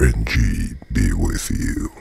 RNG be with you.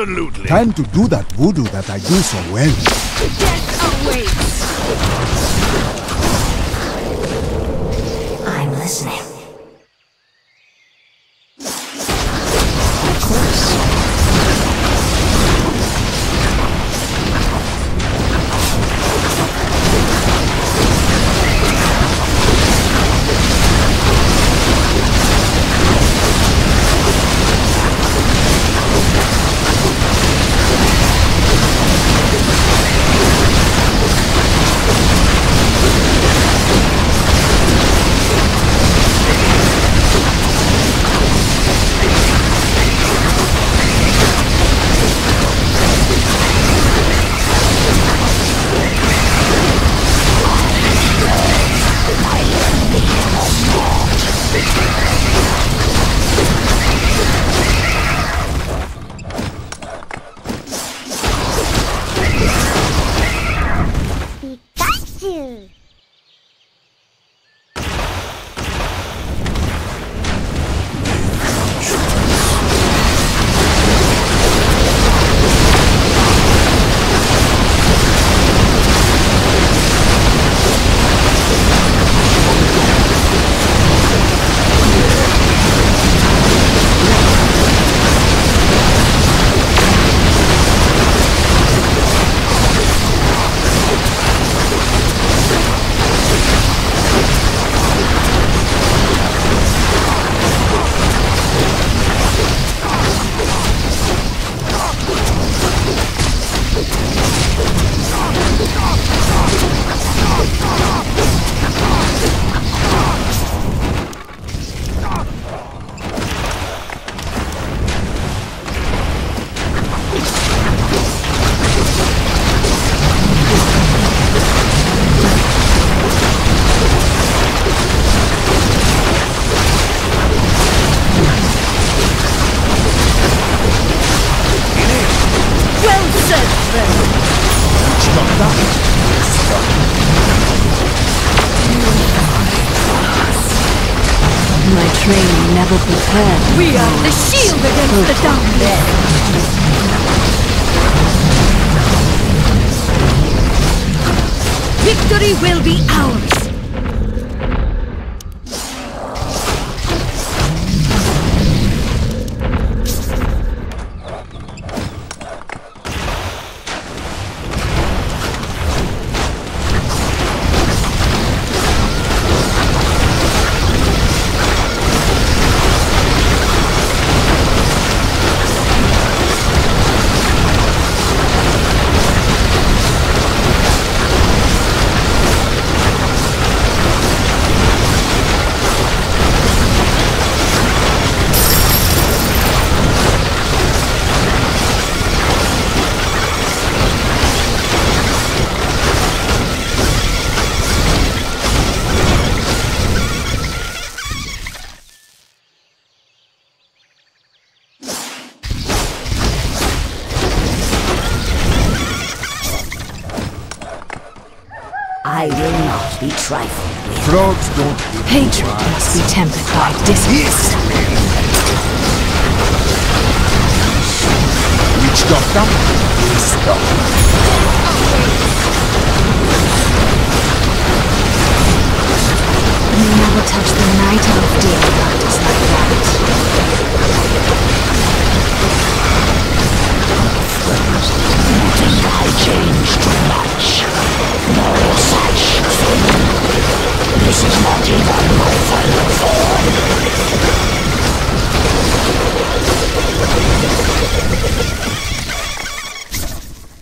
Absolutely. Time to do that voodoo that I do so well. Death awaits! I will not be trifled with. Frogs don't Hatred must be tempered by discipline. Witch doctor? You never touch the night of dear practice like that.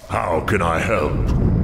How can I help?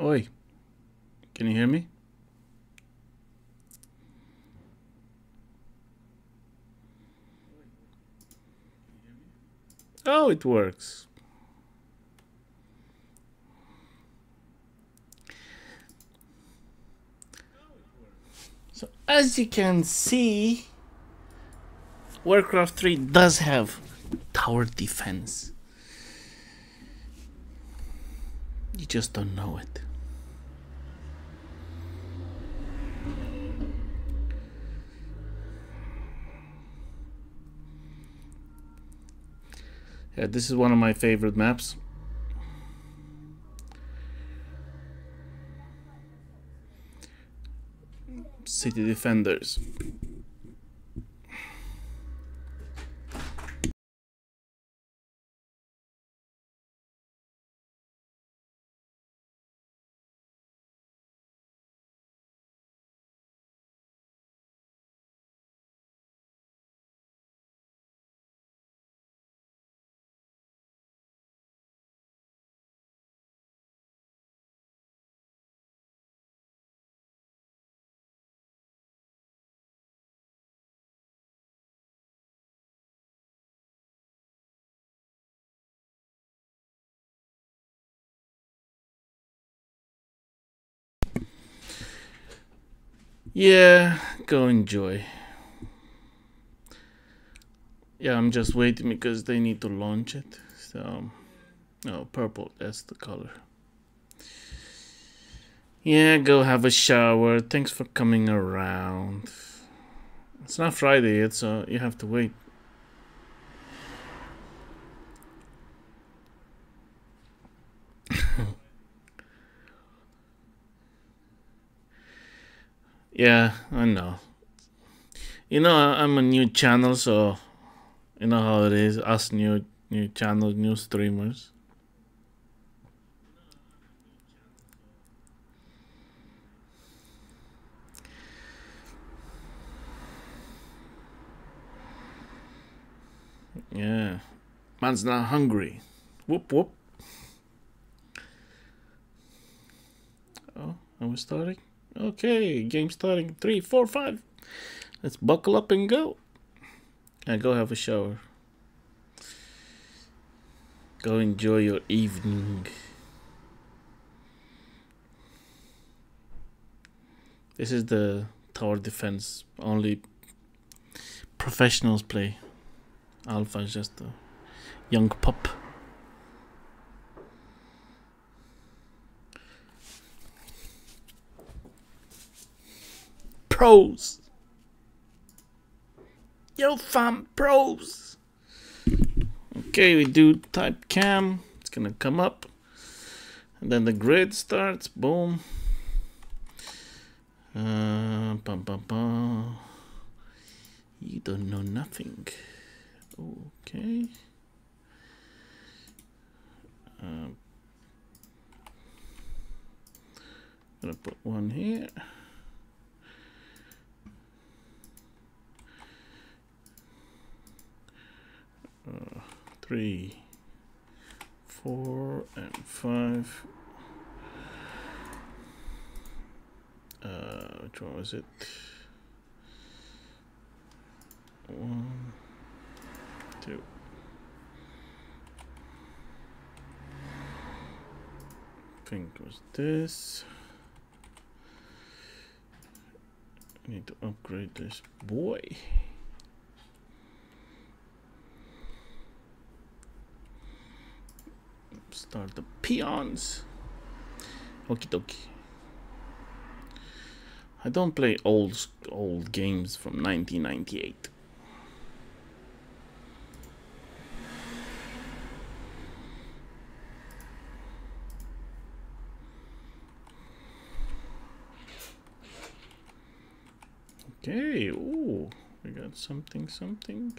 Oi. Can you hear me? Oh, it works. So as you can see, Warcraft 3 does have tower defense. You just don't know it. Yeah, this is one of my favorite maps. City Defenders. Yeah, go enjoy. Yeah, I'm just waiting because they need to launch it. So, oh, purple, that's the color. Yeah, go have a shower. Thanks for coming around. It's not Friday yet, so you have to wait. Yeah, I know. You know, I'm a new channel, so you know how it is. Us new new channels, new streamers. Yeah, man's not hungry. Whoop whoop. Oh, are we starting? Okay, game starting. Three, four, five. Let's buckle up and go. And go have a shower. Go enjoy your evening. This is the tower defense. Only professionals play. Alpha is just a young pup. Pros. Yo, fam, pros. Okay, we do type cam. It's gonna come up. And then the grid starts. Boom. Uh, bum, bum, bum. You don't know nothing. Okay. Uh, gonna put one here. Three, four, and five. Uh, which one was it? One, two. I think it was this. I need to upgrade this boy. Start the peons. Okie dokie. I don't play old old games from 1998. Okay, ooh, we got something, something.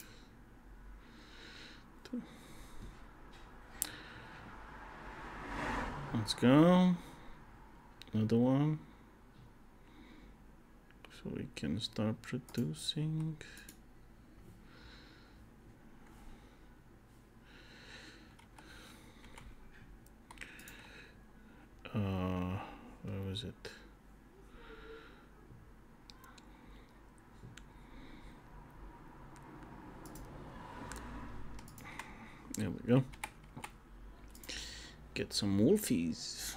Let's go. Another one. So we can start producing. Uh, where was it? There we go. Get some wolfies.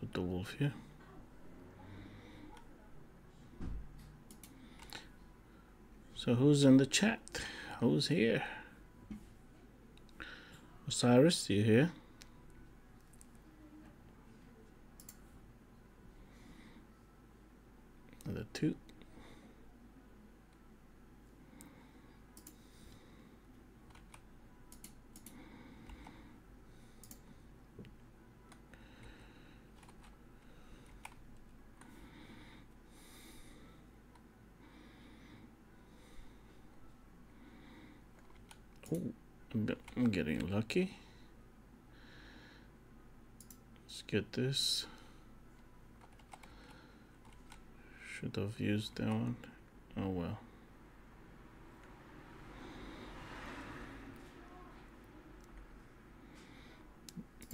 Put the wolf here. So who's in the chat? Who's here? Osiris, you here? The two. Oh, I'm I'm getting lucky. Let's get this. Should have used that one. Oh well.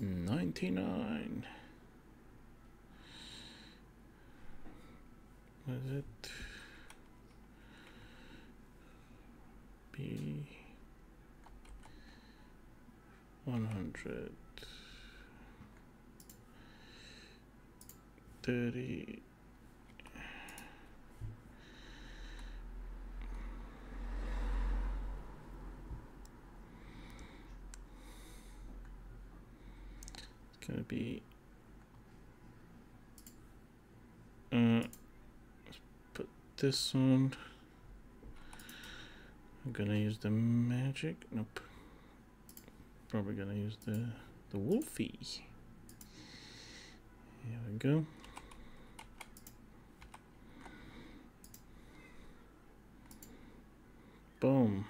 Ninety nine. What is it? B one hundred thirty It's gonna be uh let's put this on. I'm gonna use the magic nope. Probably gonna use the the wolfie. Here we go. Boom.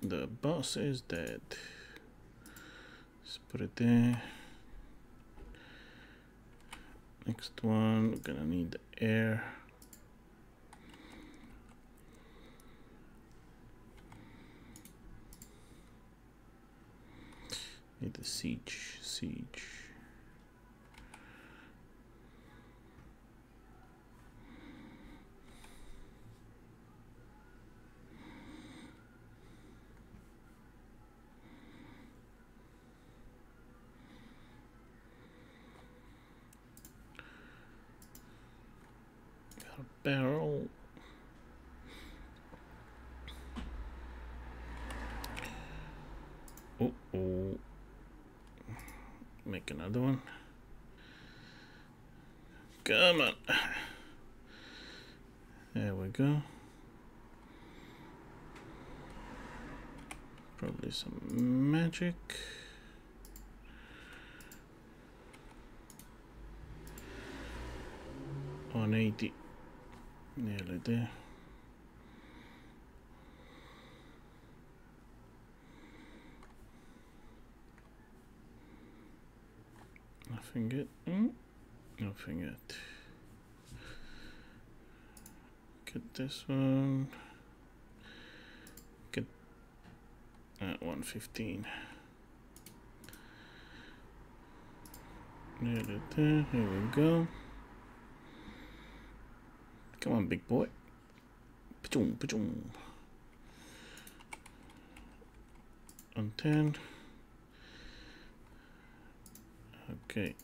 The boss is dead put it there next one we're gonna need the air Need the siege, siege. Got a barrel. Oh, oh make another one. Come on. There we go. Probably some One eighty. Nearly there. Nothing yet. Mm, nothing yet. Get this one. Get at 115. Nearly there. Here we go. Come on, big boy. Pachoom. On 10. Okay.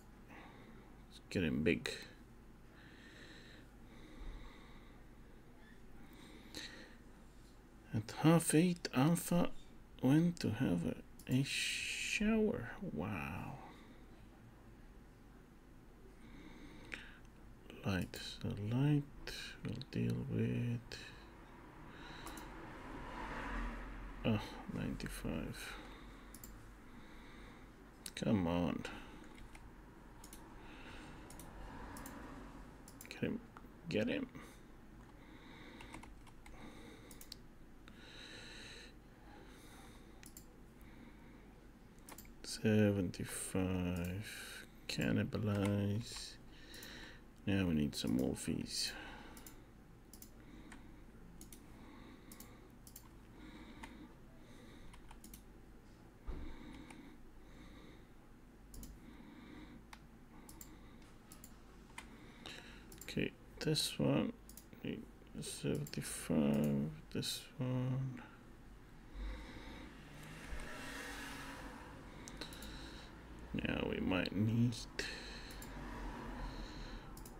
It's getting big. At half eight, Alpha went to have a, a shower. Wow. Light. So light will deal with. Oh, 95. Come on. Get him. Get him. Seventy-five. Cannibalize. Now we need some wolfies. Okay, this one, 75, this one. Now we might need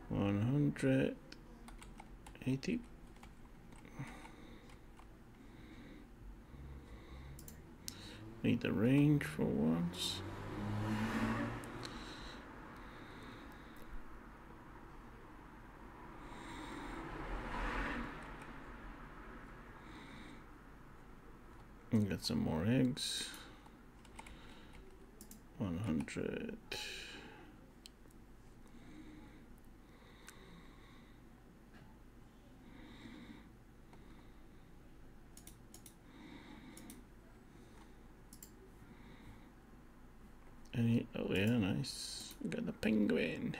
180. Need the range for once. And Get some more eggs. 100. Any, oh yeah, nice. Got the penguin.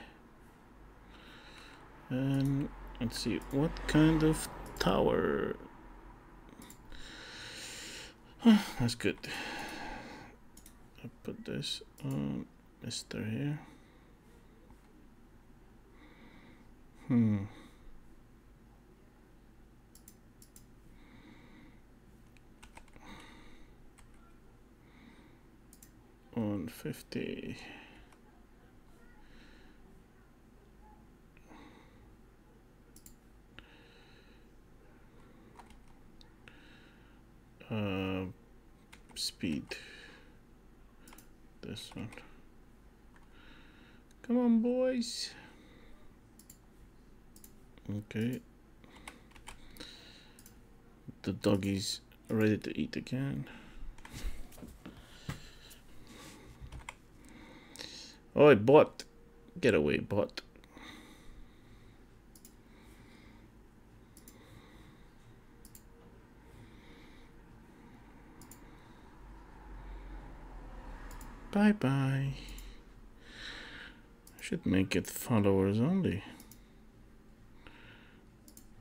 And let's see, what kind of tower? That's good. I put this on Mister here. Hmm. On fifty. Uh, speed this one. Come on, boys. Okay. The doggy's ready to eat again. Oi, bot. Get away, bot. Bye bye. I should make it followers only.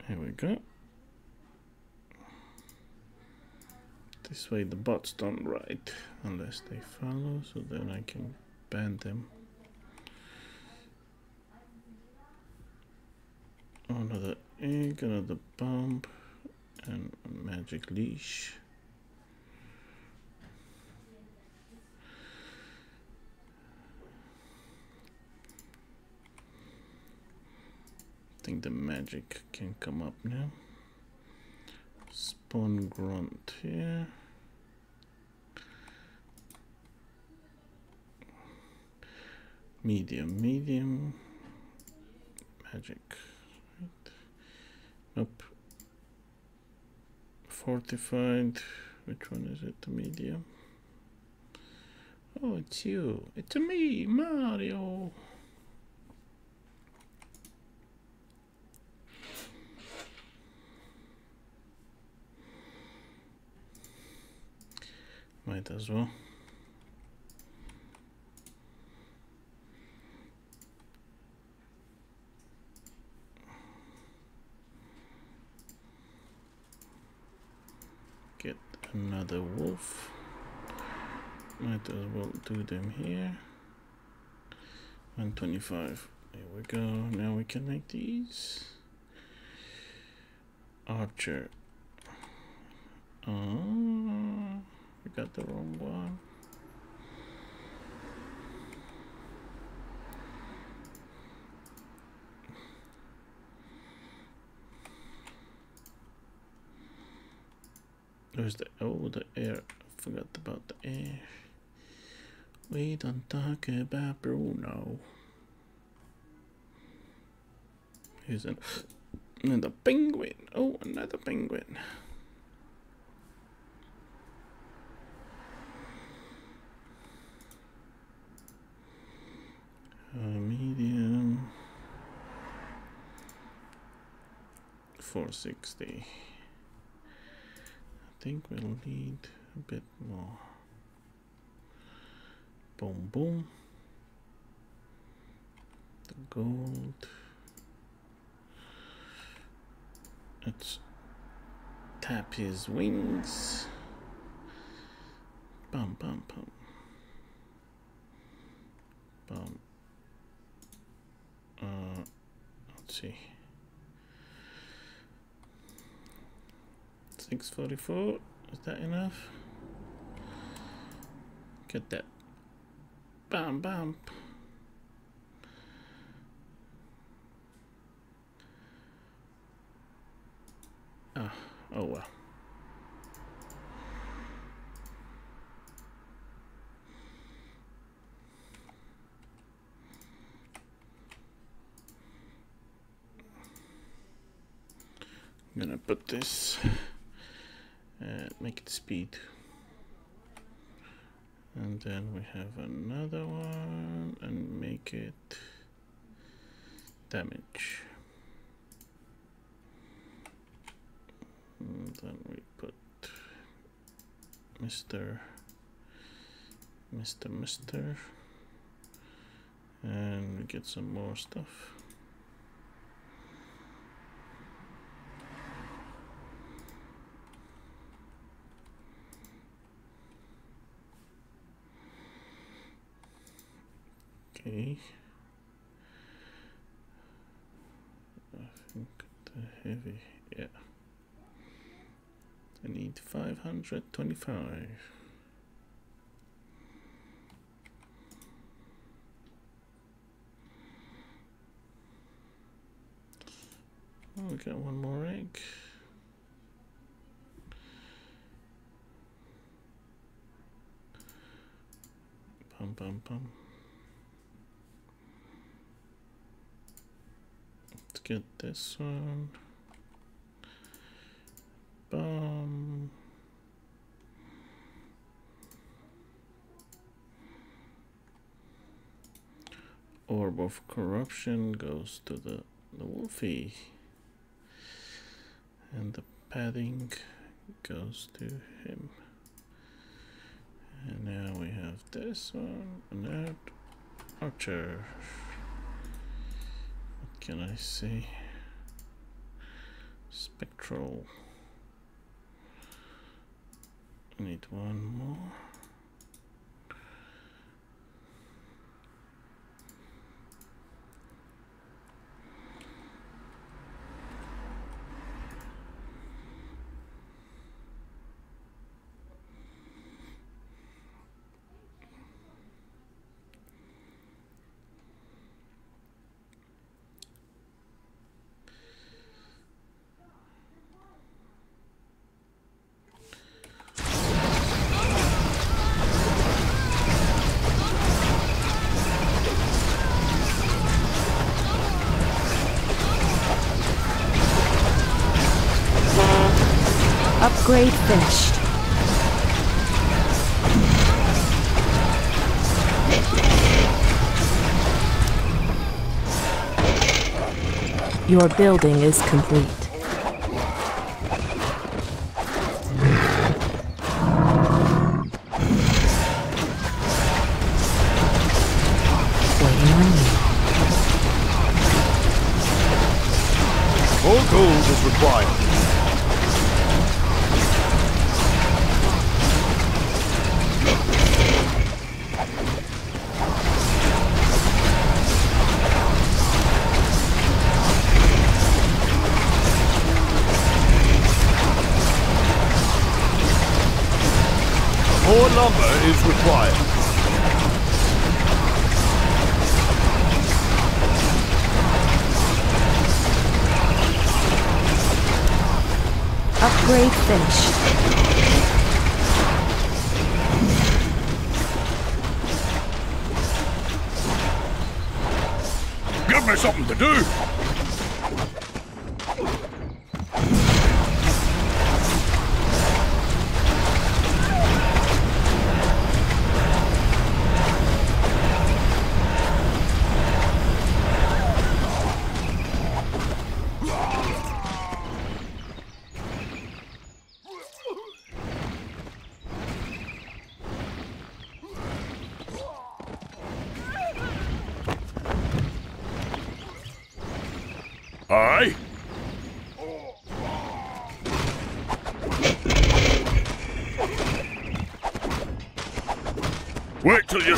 Here we go. This way the bots don't write unless they follow, so then I can ban them. Another egg, another bomb, and magic leash. think the magic can come up now. Spawn grunt here. Medium, medium. Magic. Nope. Fortified. Which one is it? The medium. Oh, it's you. It's me, Mario. Might as well. Get another wolf. Might as well do them here. 125. There we go. Now we can make these. Archer. Oh, we got the wrong one. There's the oh the air. I forgot about the air. We don't talk about Bruno. Here's an another penguin. Oh, another penguin. Uh, medium. 460 think we'll need a bit more. Boom, boom. The gold. Let's tap his wings. Bum, bum, bum. Bum. Uh, let's see. Six forty-four. Is that enough? Get that. Bam bam. Ah, oh well. I'm gonna put this and make it speed. And then we have another one and make it damage. And then we put Mr. Mr. Mr. And we get some more stuff. Okay. I think the heavy, yeah. I need 525. Oh, we got one more egg. Pum pum pum. Get this one. Bum. Orb of corruption goes to the, the wolfie. And the padding goes to him. And now we have this one, and that archer. Can I say? Spectral. Need one more. Finished. Your building is complete.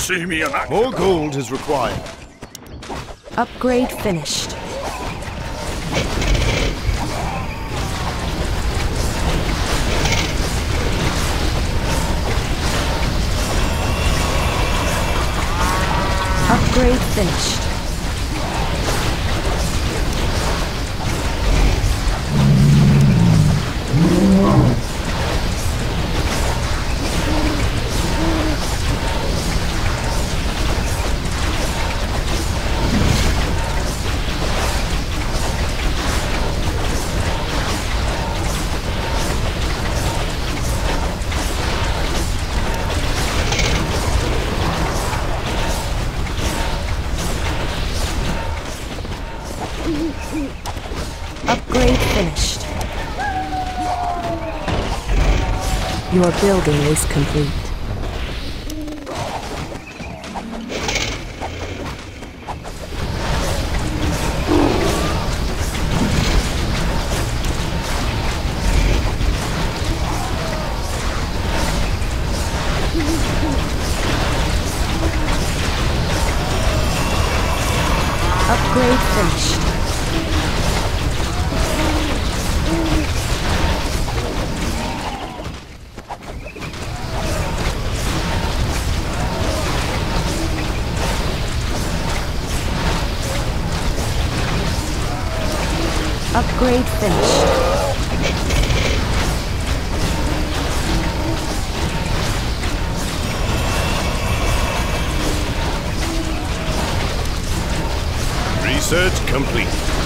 See me in action. More gold is required. Upgrade finished. Upgrade finished. Your building is complete. Finished. Research complete.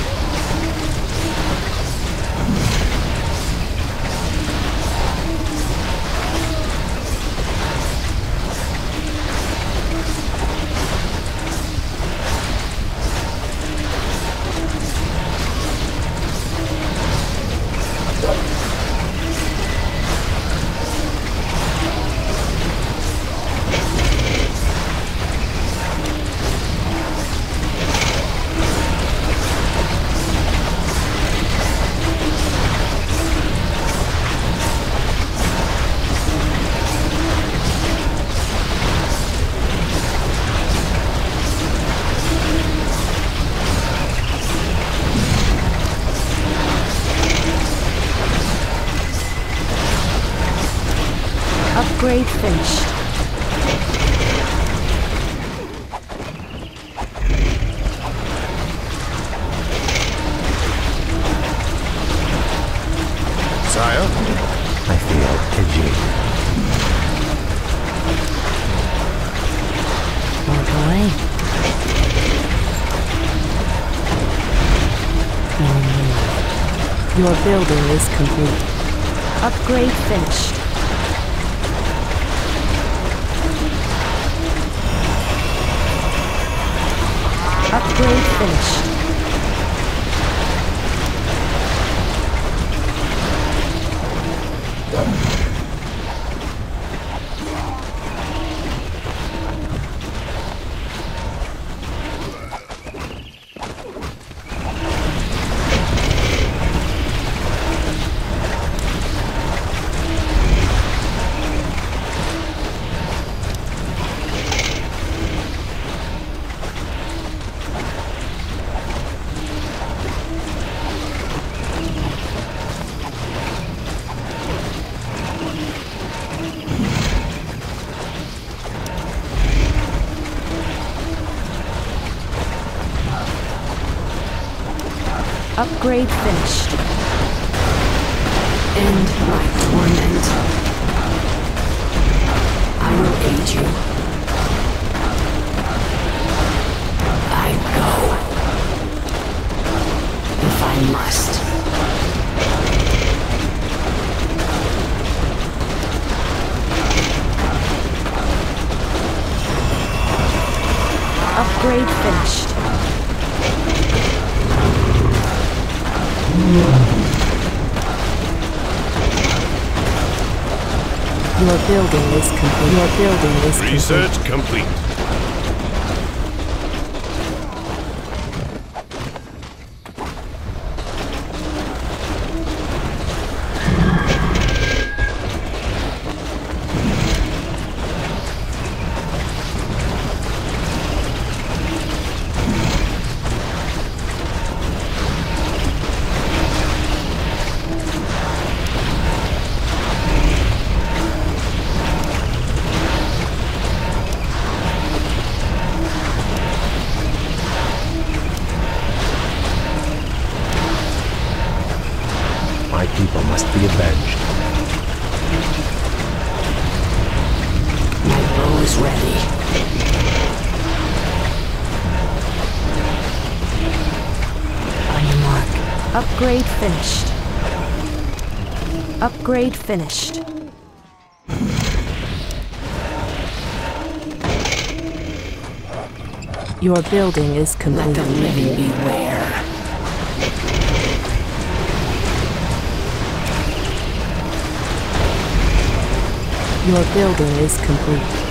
Your building is complete. Upgrade finished. Building is complete. Your building is complete. research complete. Upgrade Upgrade finished. Your building is Let complete. the living beware. Your building is complete.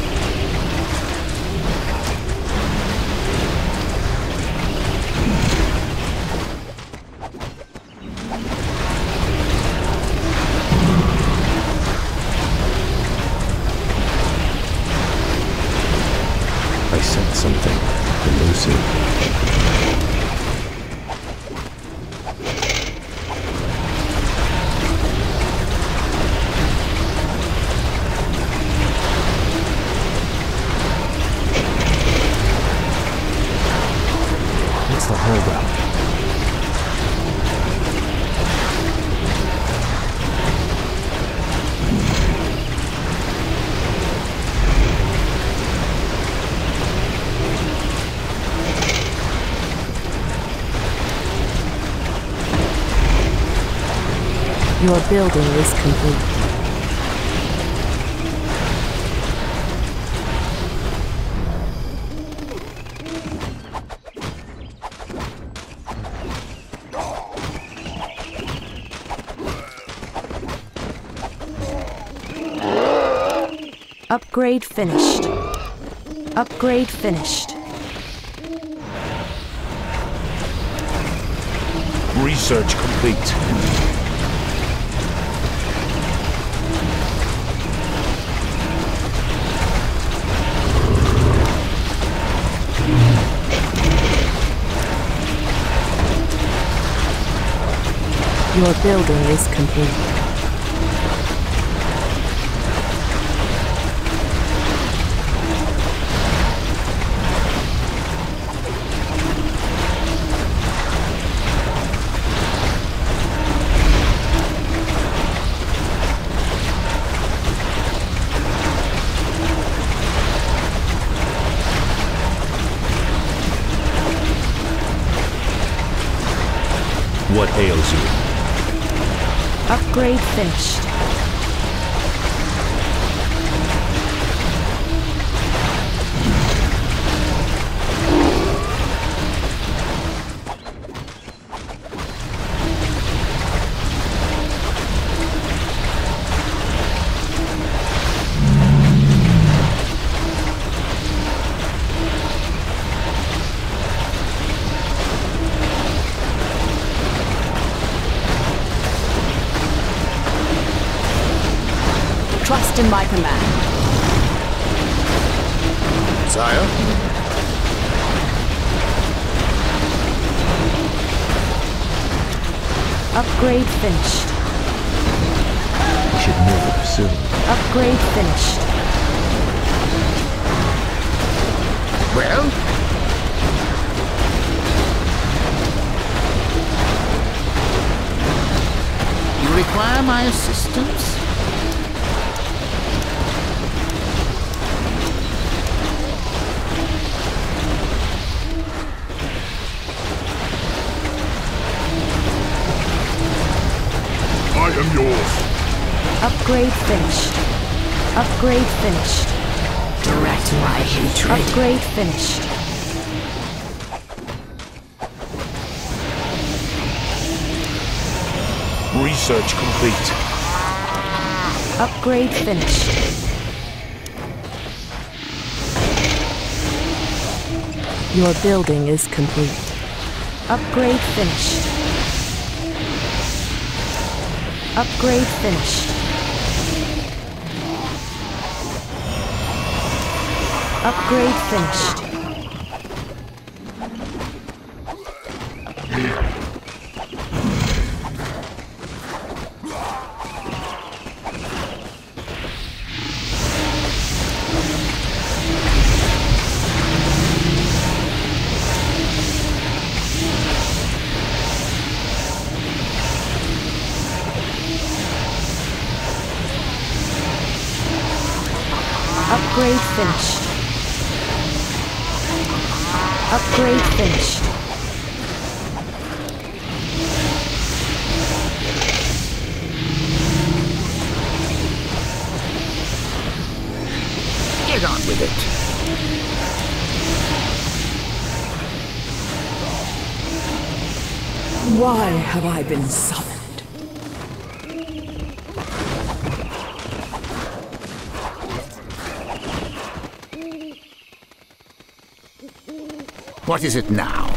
Building is complete. Upgrade finished. Upgrade finished. Research complete. Your building is complete. Upgrade finished. We should move soon. Upgrade finished. Finished. Direct my hatred. Upgrade finished. Research complete. Upgrade finished. Your building is complete. Upgrade finished. Upgrade finished. Upgrade finished. What is it now?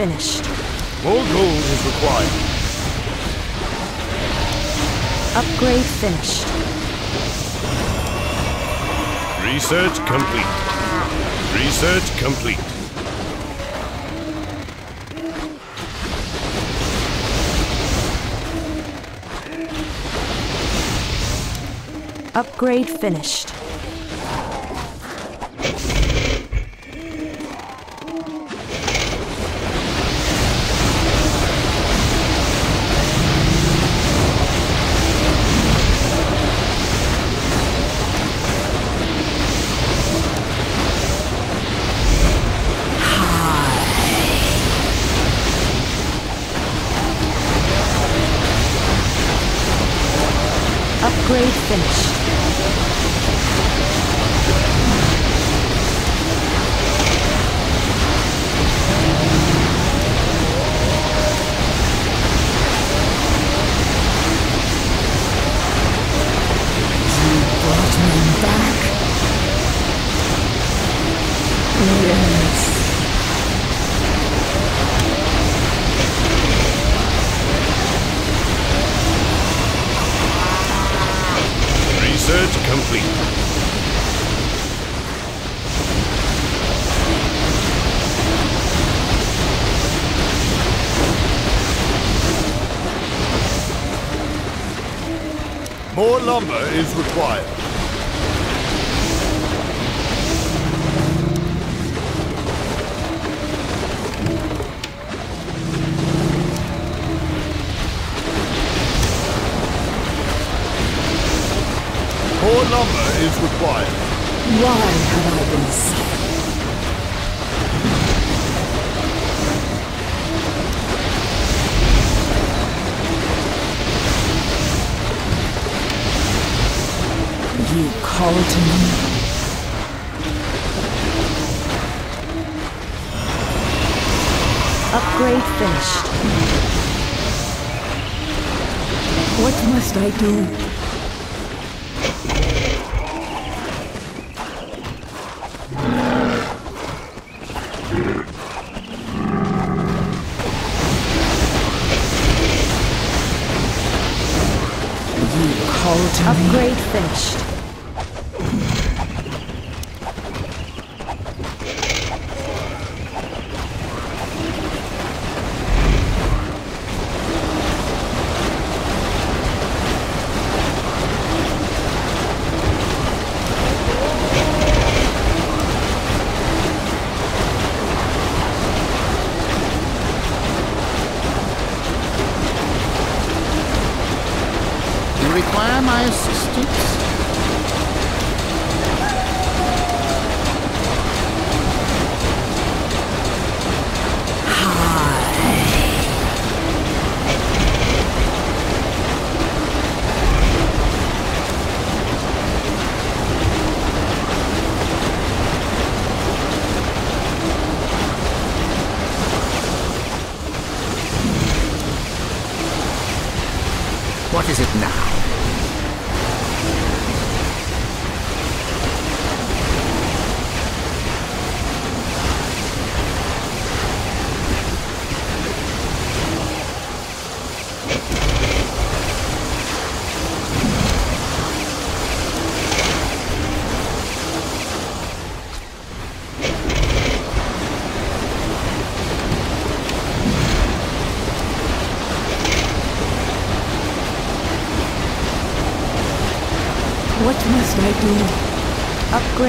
finished. More gold is required. Upgrade finished. Research complete. Research complete. Upgrade finished.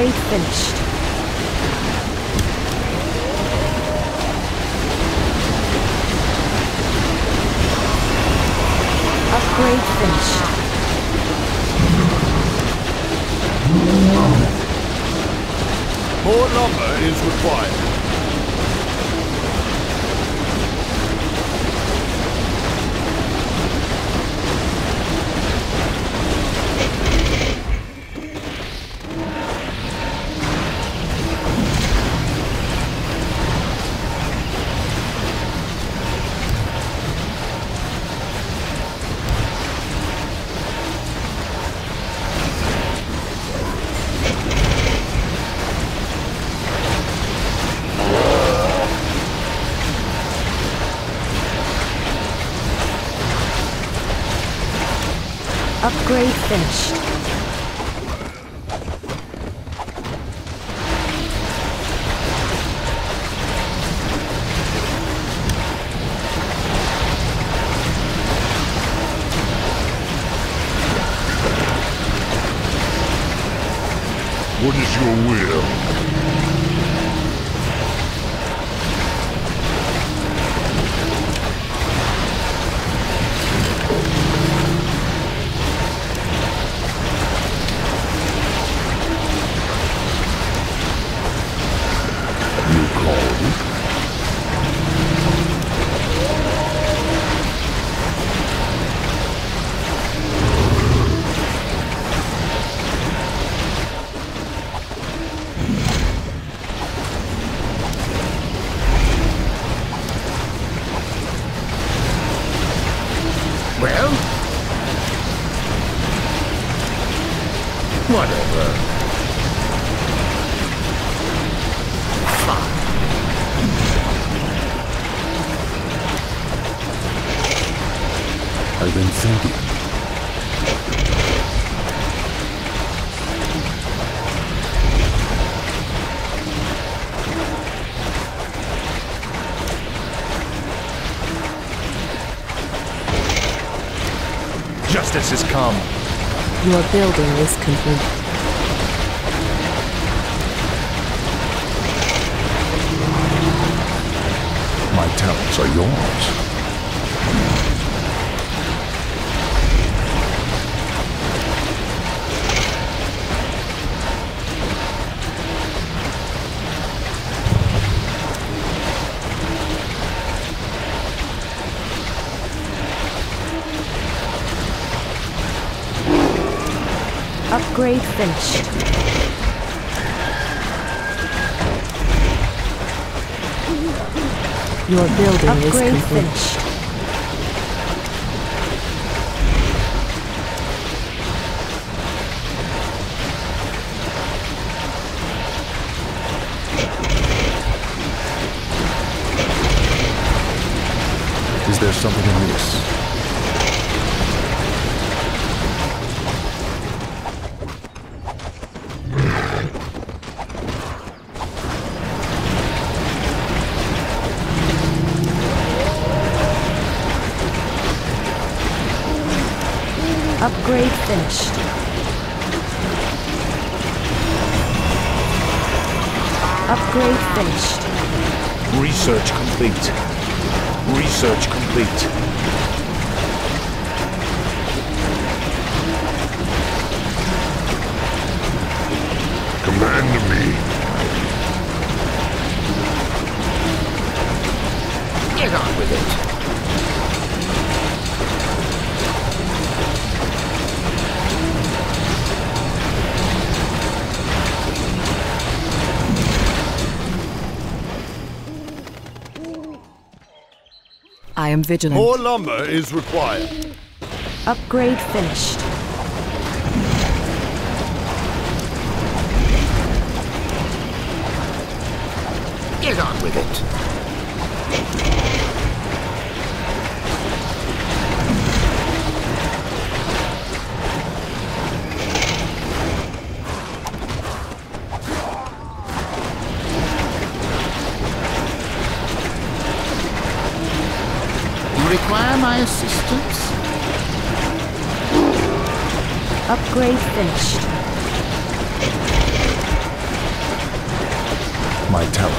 upgrade finished. Upgrade finished. More lumber is required. finish. The building is complete. Finished. Your building is Upgrade complete. finished. I am vigilant. More lumber is required. Upgrade finished.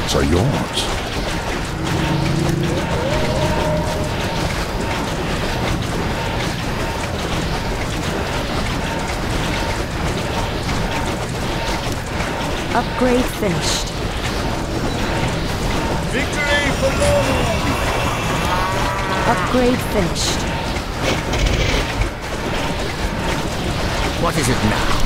My are yours. Upgrade finished. Victory for Lord! Upgrade finished. What is it now?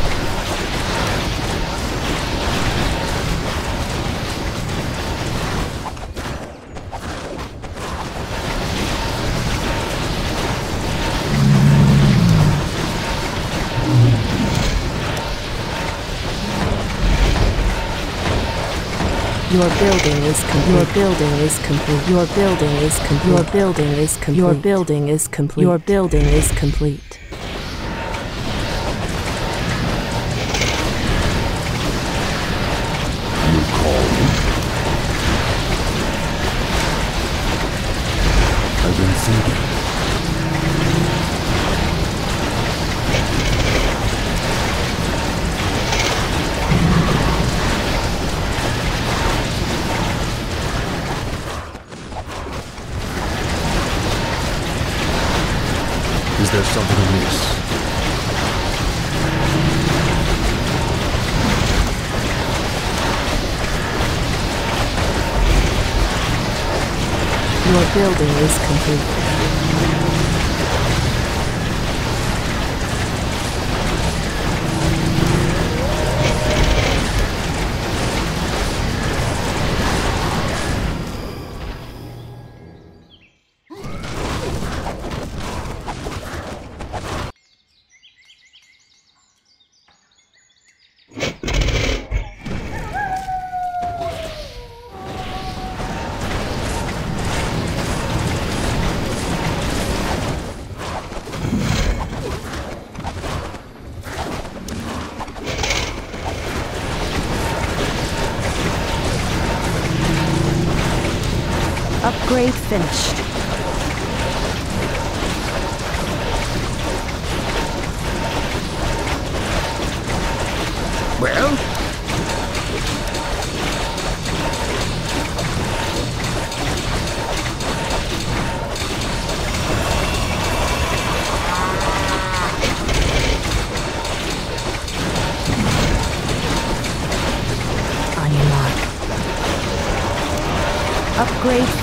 Your building is complete. Your building is complete. Your building is complete. Your building is complete. Your building is complete. Your building is complete. Is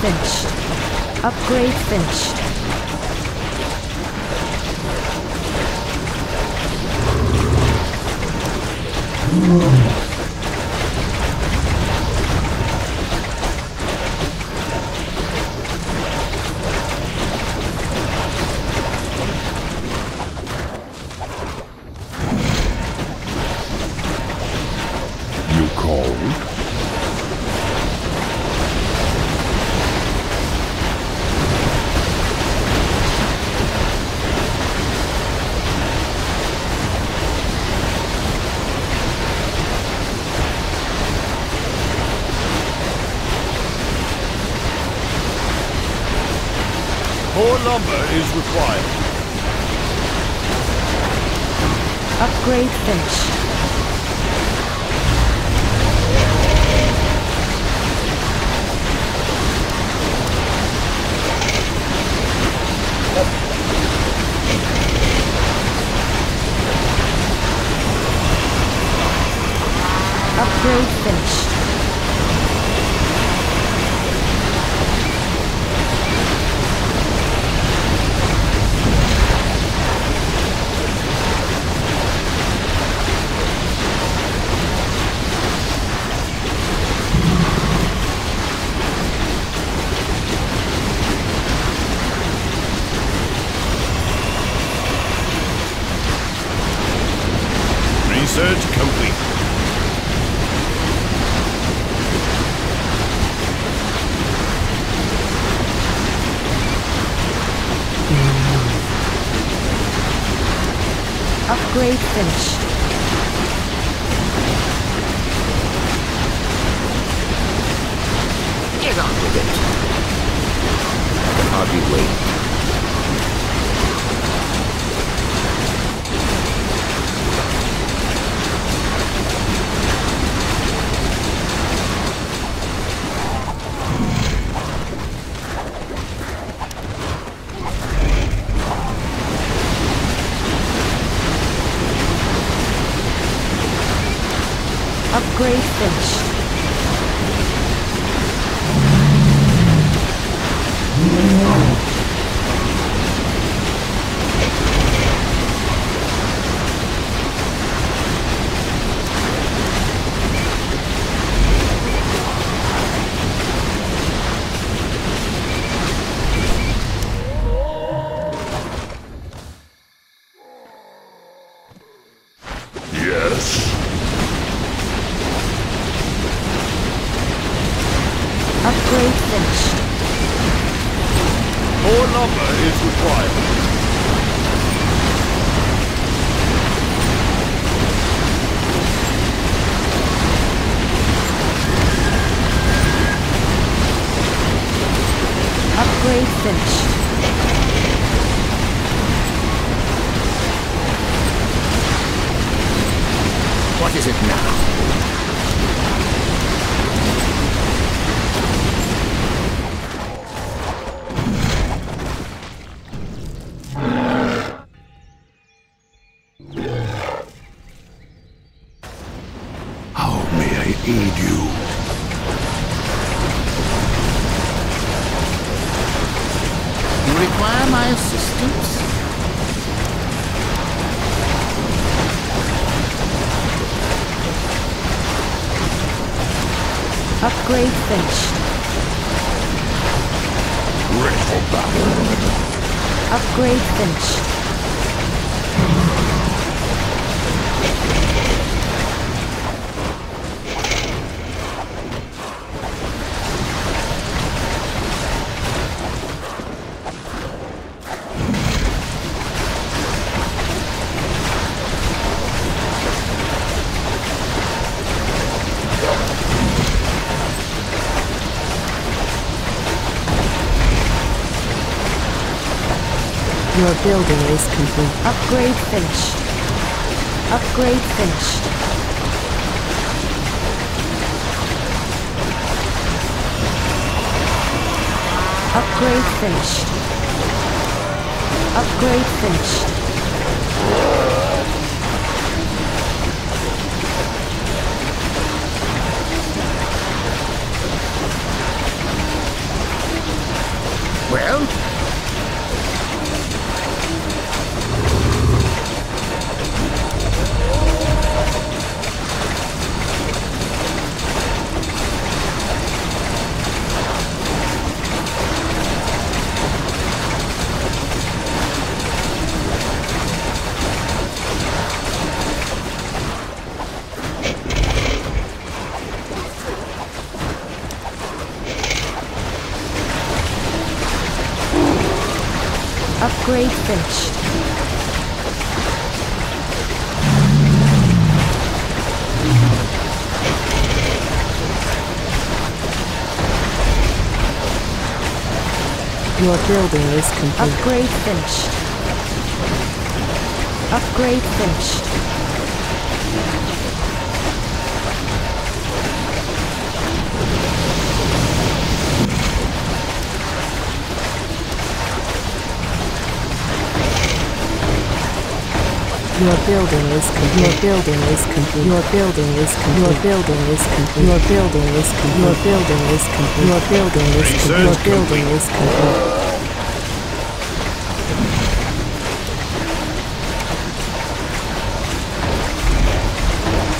finished. Upgrade finished. Building is complete. Upgrade finished. Upgrade finished. Upgrade finished. Upgrade finished. Building is complete. Upgrade finished. Upgrade finished. Your building is complete. Your building is complete. Your building is complete. Your building is complete. Your building is complete. Your building is complete. Your building is complete. Your building is complete.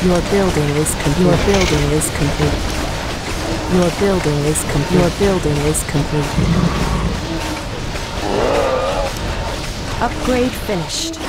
Your building is complete. Your building is complete. Your building is complete. Your building is complete. Upgrade finished.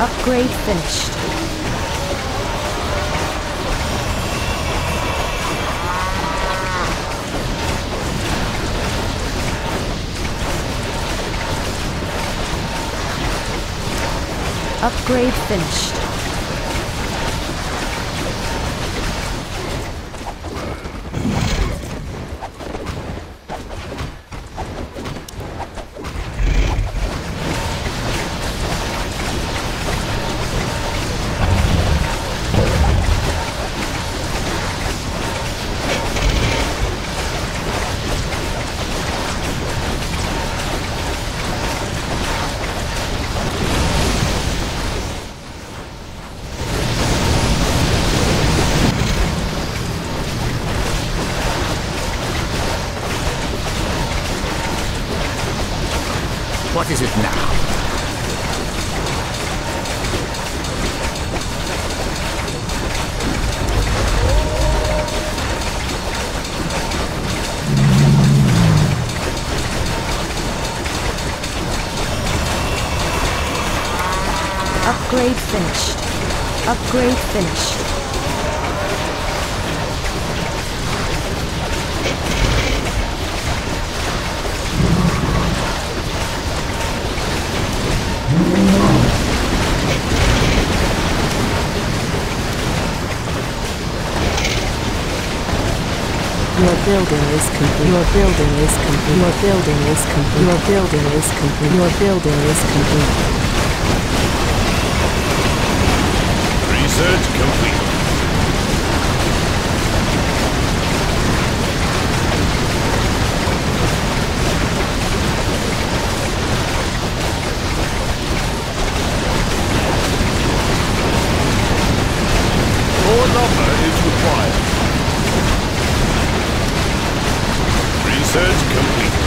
Upgrade finished. Upgrade finished. Your building is complete. Your building is complete. Your building is complete. Your building is complete. Research complete. More lumber is required. Research complete.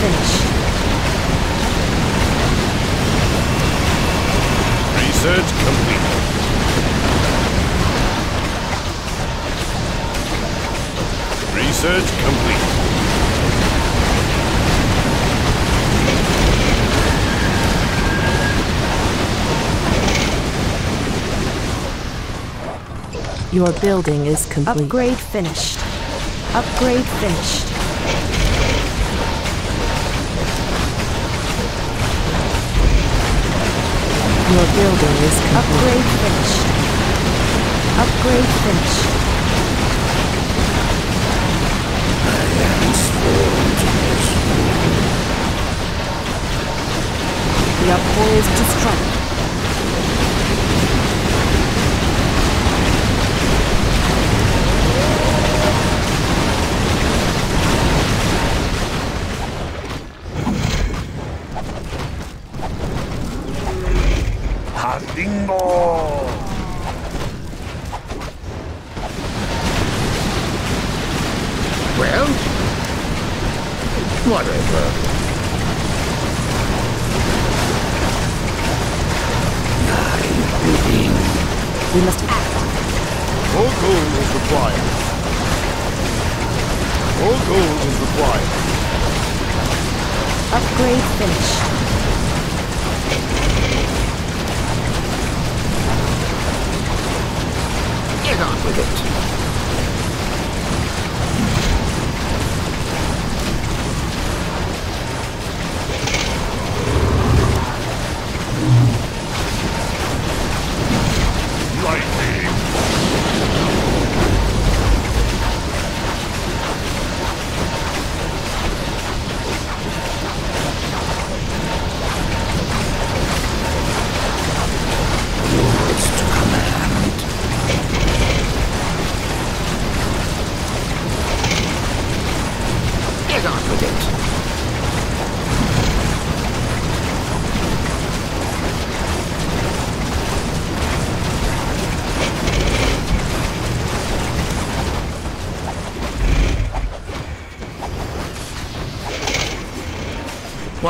finish. Research complete. Research complete. Your building is complete. Upgrade finished. Upgrade finished. Your building is complete. Upgrade finished. Upgrade finished. We are poised to strike.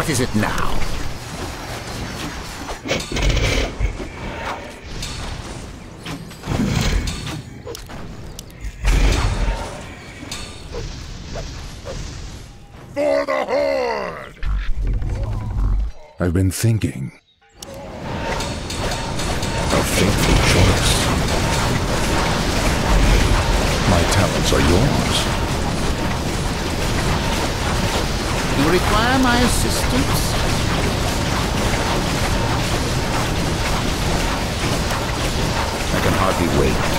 What is it now? For the Horde! I've been thinking. A fateful choice. My talents are yours. Require my assistance? I can hardly wait.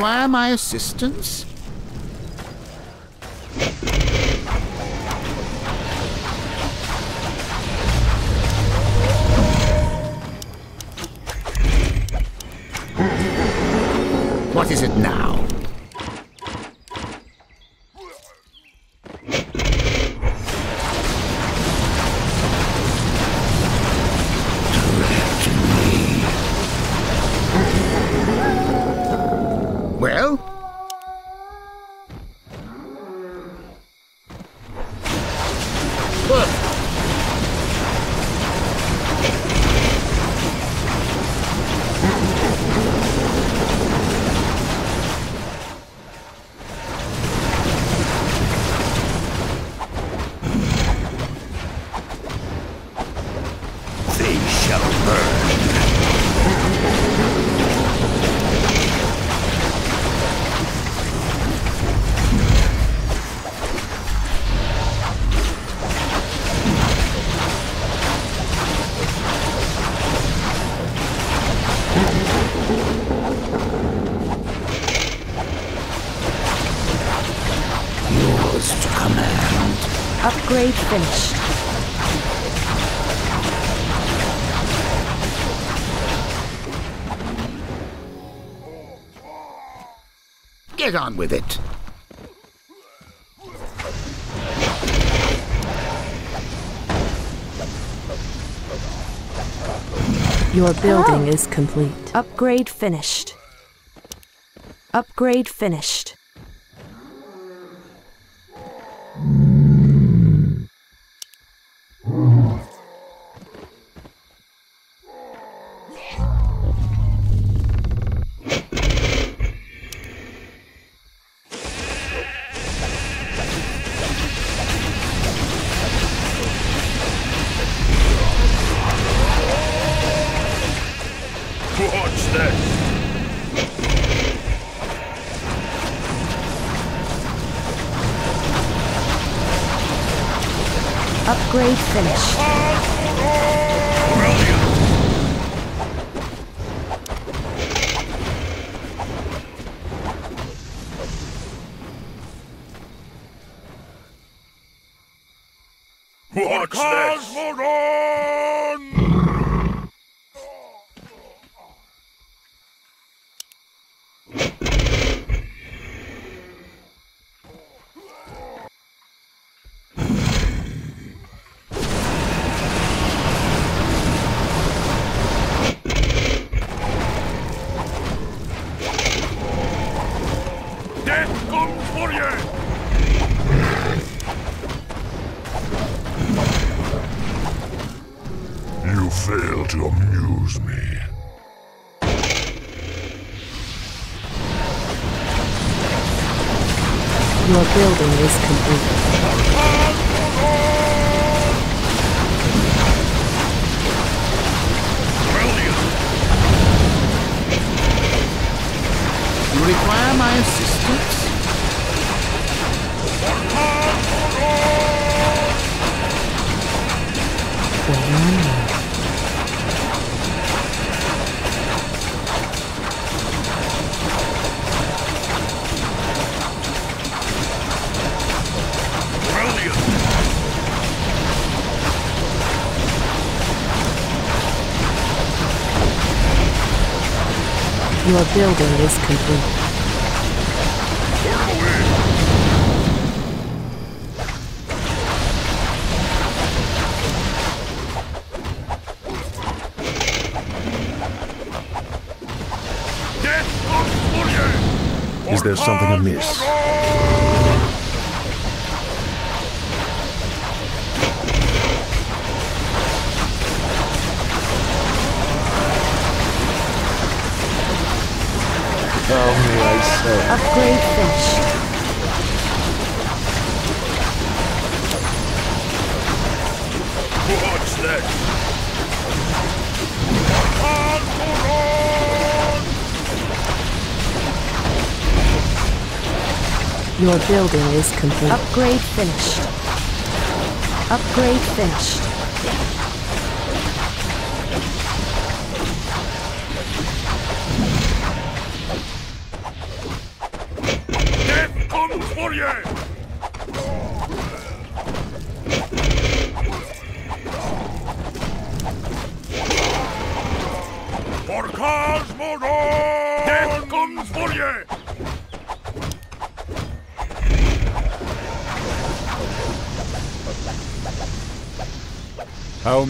Require my assistance? Get on with it. Your building is complete. Upgrade finished. Upgrade finished. Your building is complete. Is there something amiss? Upgrade finished. Watch this! Your building is complete. Upgrade finished. Upgrade finished.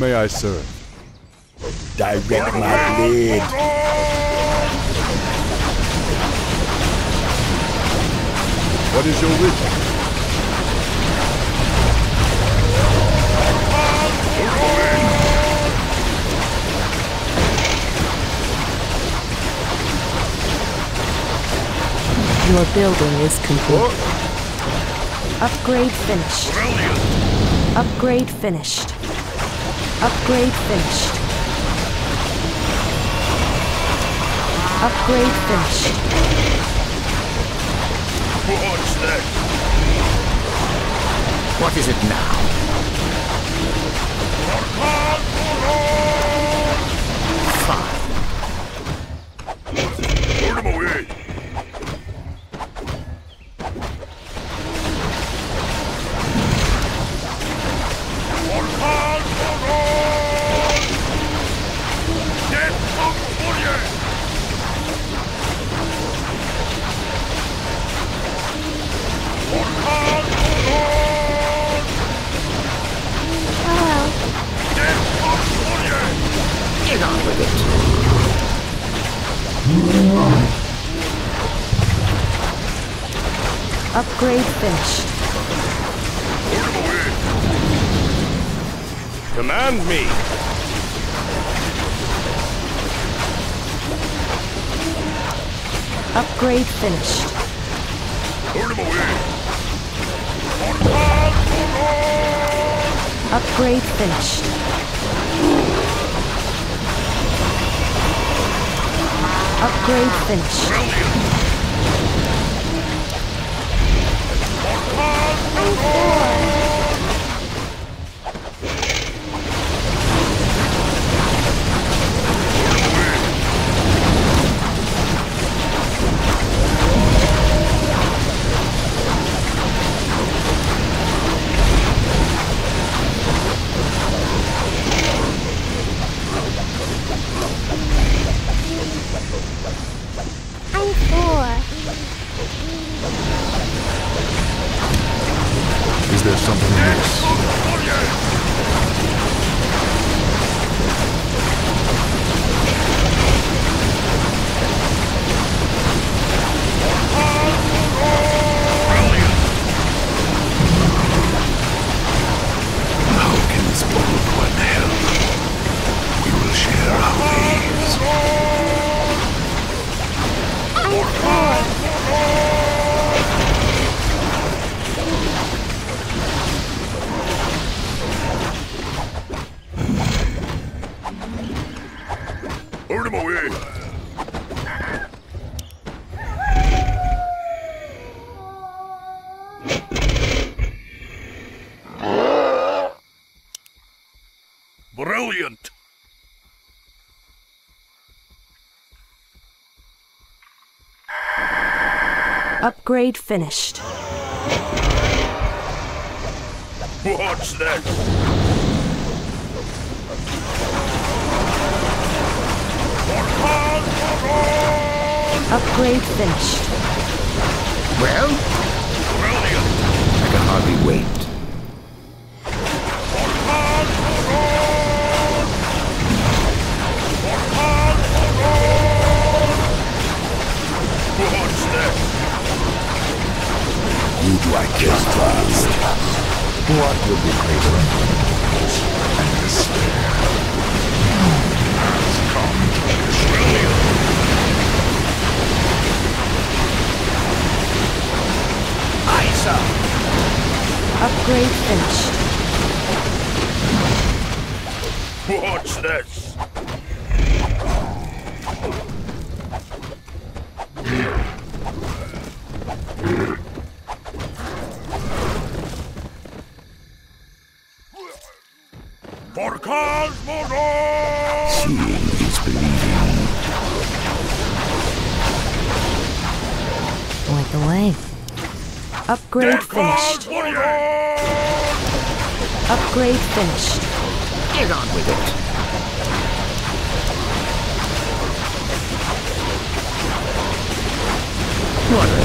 May I serve? Direct my blade. What is your wish? Your building is complete. Upgrade finished. Upgrade finished. Upgrade finished. Upgrade finished. Watch this! What is it now? Fine. Upgrade finished. Upgrade finished. Upgrade finished. parade finished. What's that? Upgrade finished. What will be greater and despair? To Upgrade finished. What's this? Upgrade finished. Upgrade finished. Get on with it. What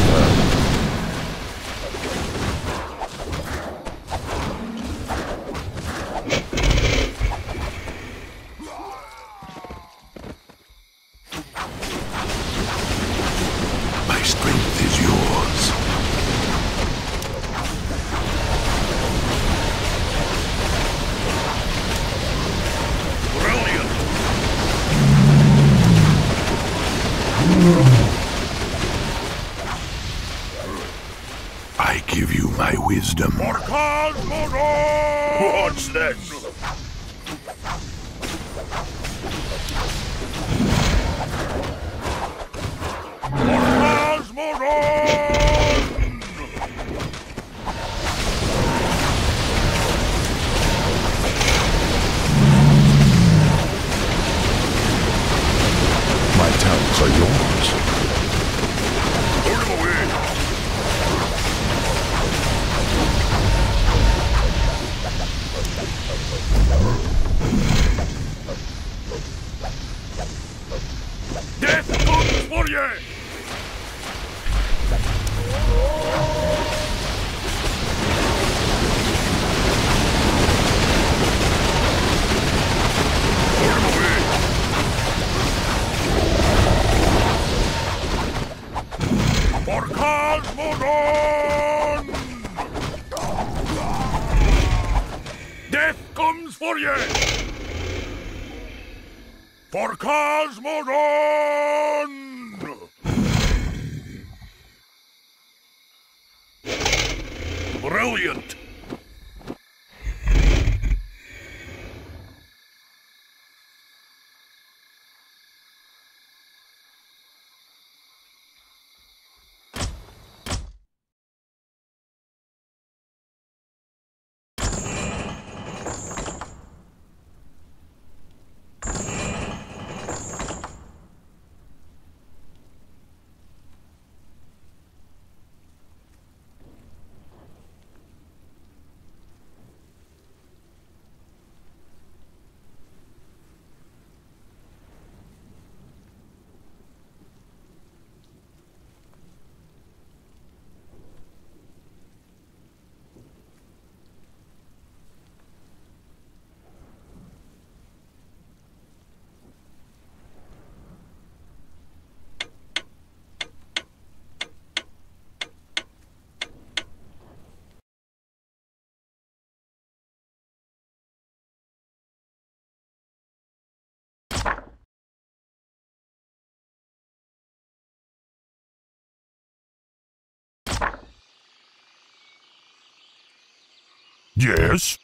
Yes?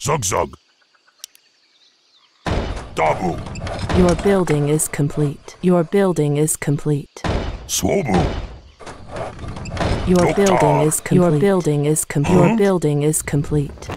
Zug Zug. Dabu. Your building is complete. Your building is complete. Swobu. Your Doctor. building is complete. Your building is com- Huh? Your building is complete.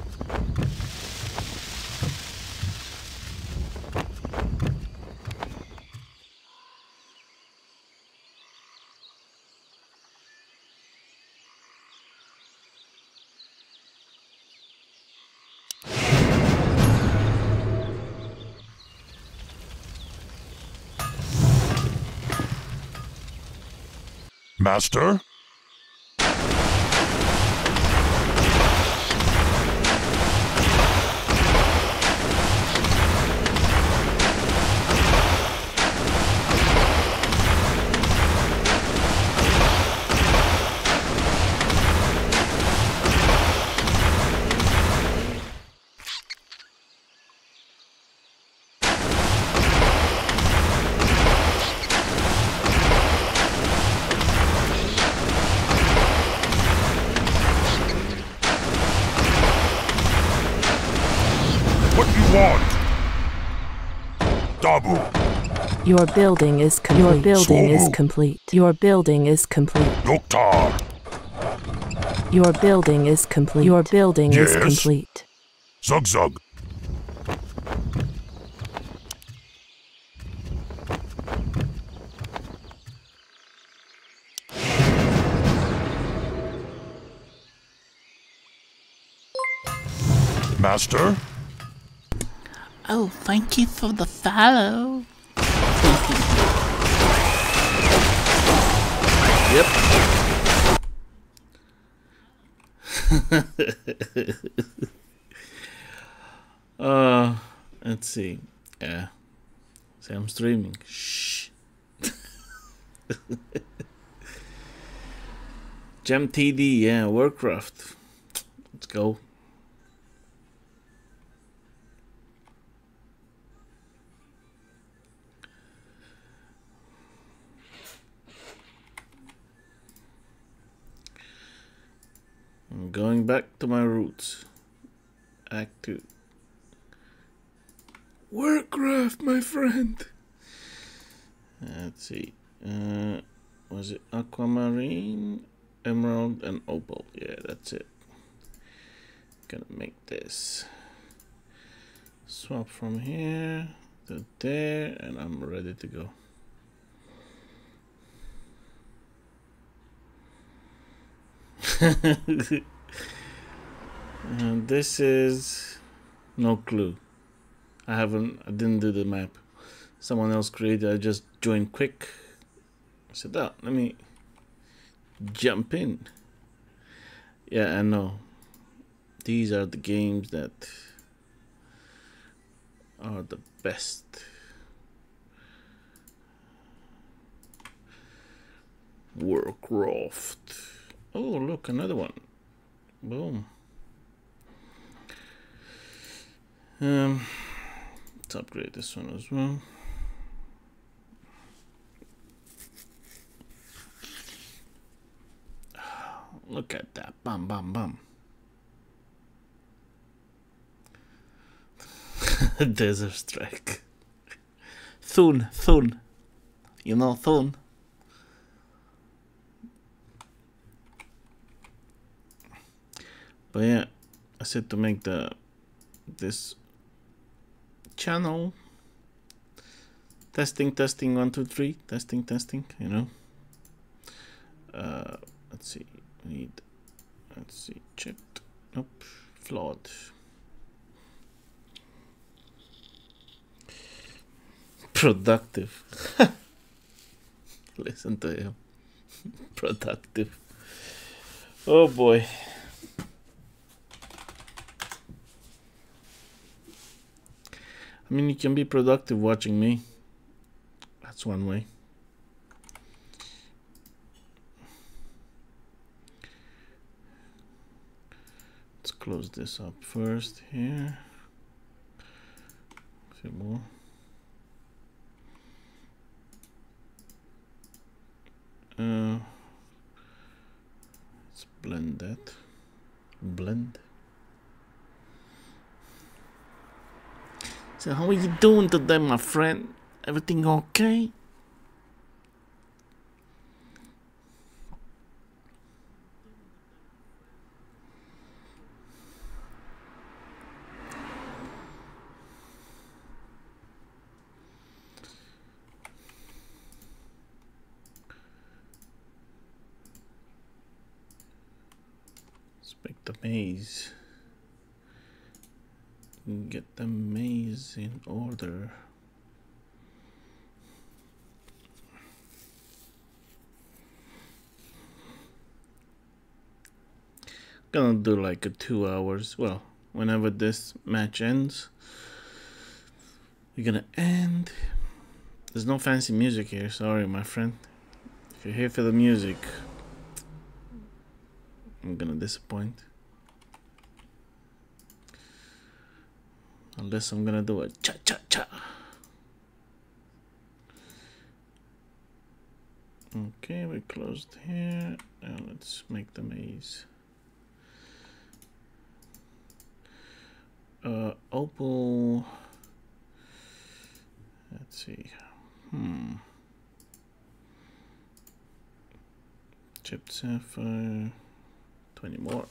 Master? Your building is complete. Your building is complete. Your building is complete. Your building is complete. Your building is Yes? complete. Zug Zug. Master? Oh, thank you for the follow. yep. uh, let's see. Yeah. See, I'm streaming. Shh. Gem TD, yeah, Warcraft. Let's go. I'm going back to my roots. Act 2. Warcraft, my friend! Let's see. Uh, was it Aquamarine, Emerald, and Opal? Yeah, that's it. Gonna make this. Swap from here to there, and I'm ready to go. Uh, this is no clue. I haven't. I didn't do the map. Someone else created. I just joined quick. I said, "Oh, let me jump in." Yeah, I know. These are the games that are the best. Warcraft. Oh, look, another one. Boom. Um, let's upgrade this one as well. Look at that. Bam, bam, bam. Desert Strike. Thun, Thun. You know Thun? But yeah, I said to make the this channel testing, testing, one, two, three, testing, testing. You know. Uh, let's see. Need. Let's see. Checked. Nope. Flawed. Productive. Listen to him. Productive. Oh boy. I mean, you can be productive watching me. That's one way. Let's close this up first here. A few more. Uh, let's blend that. Blend. So how are you doing today, my friend? Everything okay? Let's make the maze. Get the maze in order. Gonna do like a two hours. Well, whenever this match ends, we're gonna end. There's no fancy music here. Sorry, my friend. If you're here for the music, I'm gonna disappoint. Unless I'm gonna do a cha cha cha. Okay, we closed here. Now let's make the maze. Uh, opal. Let's see. Hmm. Chipped sapphire. 20 more.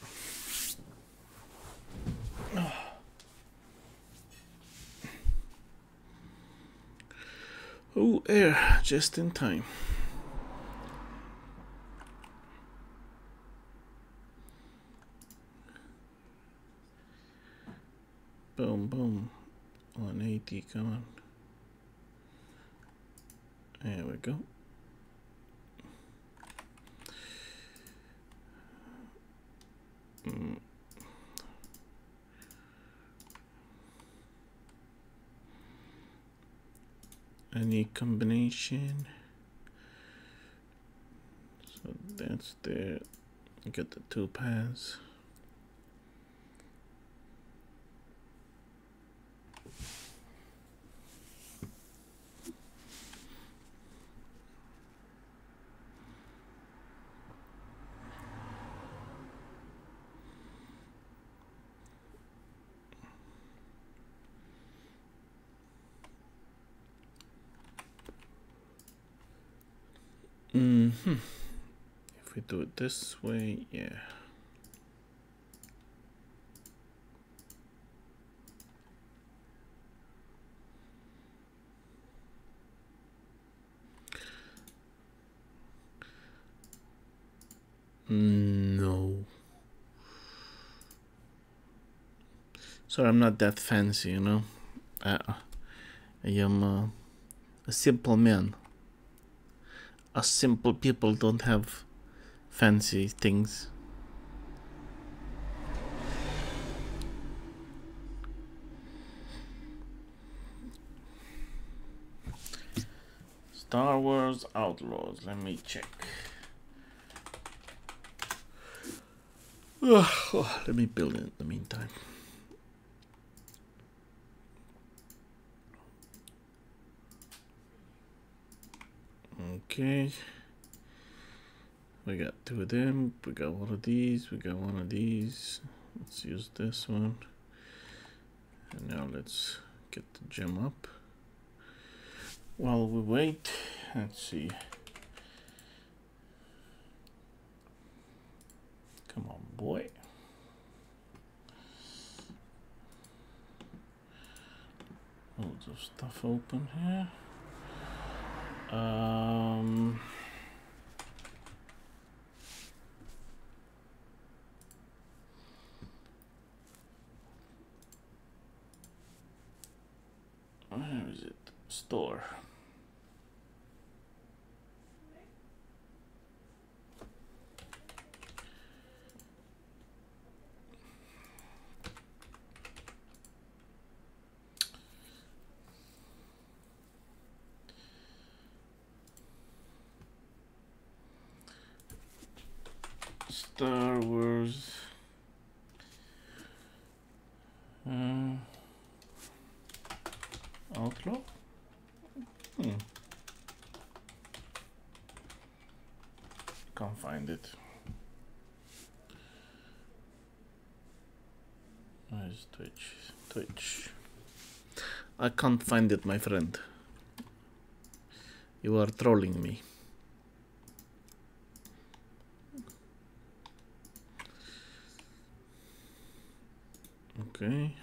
Oh, air, just in time. Boom, boom. 180, come on. There we go. Mm. Any combination. So that's there. You get the two paths. Mm hmm If we do it this way, yeah. No. Sorry, I'm not that fancy, you know. I, I am uh, a simple man us simple people don't have fancy things. Star Wars Outlaws, let me check. Oh, let me build it in the meantime. Okay. We got two of them. We got one of these. We got one of these. Let's use this one. And now let's get the gem up. While we wait, let's see. Come on, boy. Loads of stuff open here. Um, where is it? Store. Star Wars. Uh, Outlaw? Hmm. Can't find it. Where's Twitch? Twitch. I can't find it, my friend. You are trolling me. Okay.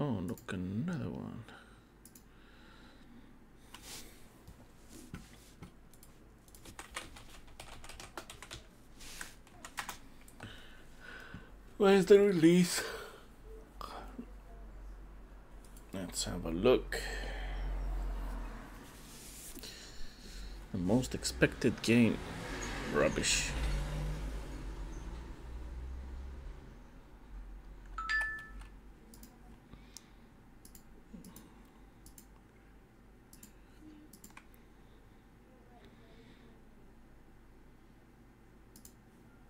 Oh, look, another one. Where's the release? Let's have a look. The most expected game. Rubbish.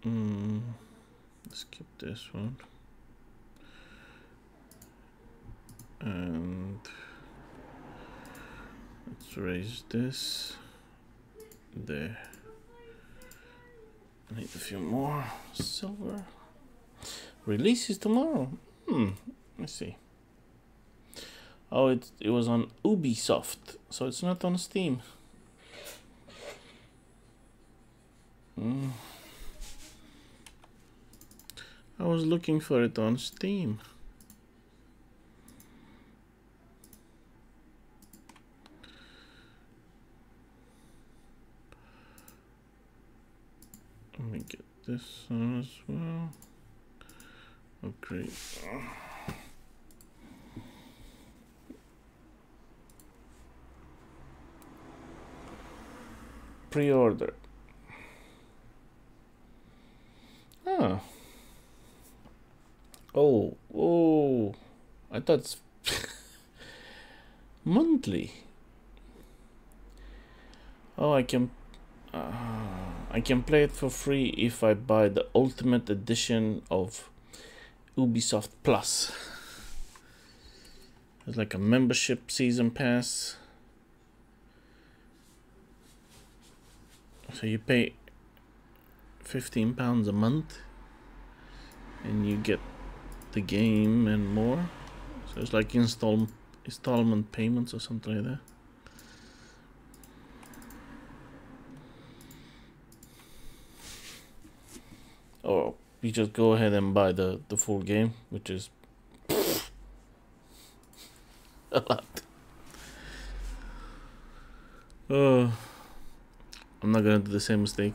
Mm, skip this one. And let's raise this there. I need a few more silver. Releases tomorrow. Hmm. Let's see. Oh, it it was on Ubisoft, so it's not on Steam. Hmm. I was looking for it on Steam. Let me get this on as well. Oh, great. Pre-order. Ah. Oh, oh, I thought it's monthly. Oh, I can, I can play it for free if I buy the Ultimate Edition of Ubisoft Plus. It's like a membership season pass. So you pay fifteen pounds a month, and you get the game and more. So it's like install installment payments or something like that. Or you just go ahead and buy the, the full game, which is a lot. Oh, I'm not gonna do the same mistake.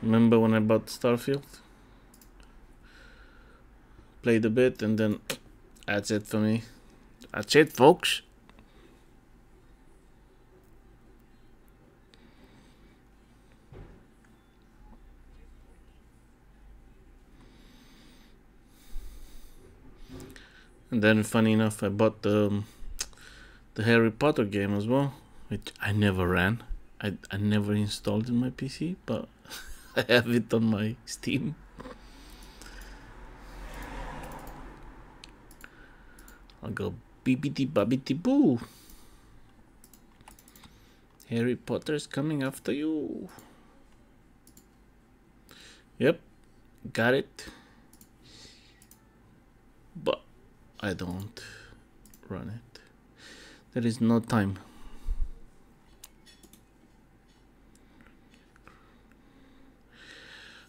Remember when I bought Starfield? played a bit, and then that's it for me. That's it, folks. And then, funny enough, I bought the um, the Harry Potter game as well, which I never ran. I I never installed in my PC, but I have it on my Steam. I'll go BBD Babbity Boo. Harry Potter's coming after you. Yep, got it. But I don't run it. There is no time.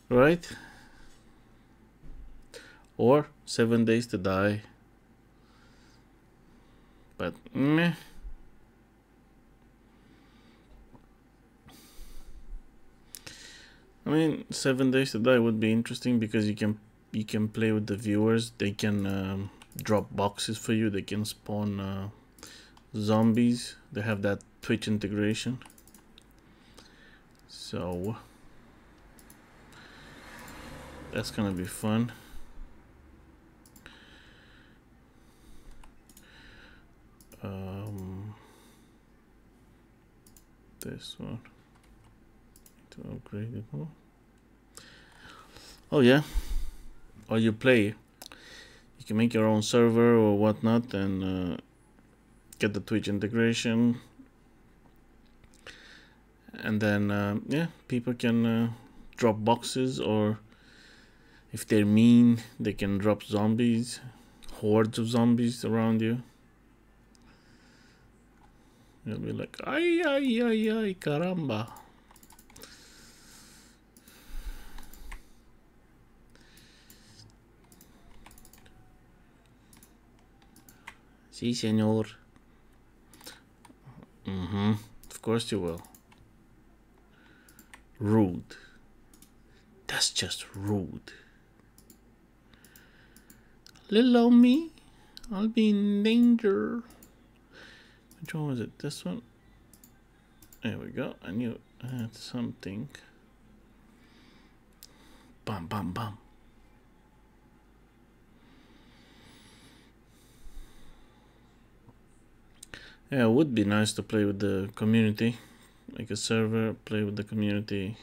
Right? Or seven days to die. But meh. I mean, Seven Days to Die would be interesting because you can you can play with the viewers. They can um, drop boxes for you. They can spawn uh, zombies. They have that Twitch integration. So that's gonna be fun. Um, this one to upgrade it more. Oh yeah, or you play. You make your own server or whatnot and uh, get the Twitch integration. And then uh, yeah, people can uh, drop boxes or if they're mean, they can drop zombies, hordes of zombies around you. You'll be like, ay, ay, ay, ay, caramba. Sí, señor. Mm-hmm. Of course you will. Rude. That's just rude. Little old me, I'll be in danger. Which one was it? This one? There we go. I knew I had something. Bam, bam, bam. Yeah, it would be nice to play with the community. Like a server, play with the community.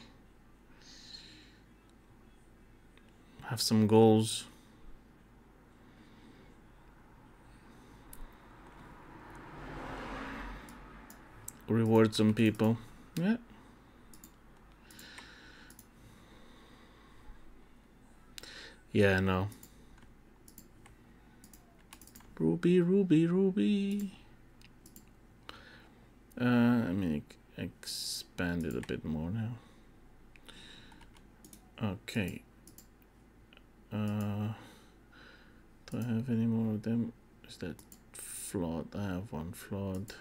Have some goals. Reward some people. Yeah. Yeah, no. Ruby, Ruby, Ruby. Uh, I mean, expand it a bit more now. Okay. Uh, do I have any more of them? Is that flawed? I have one flawed.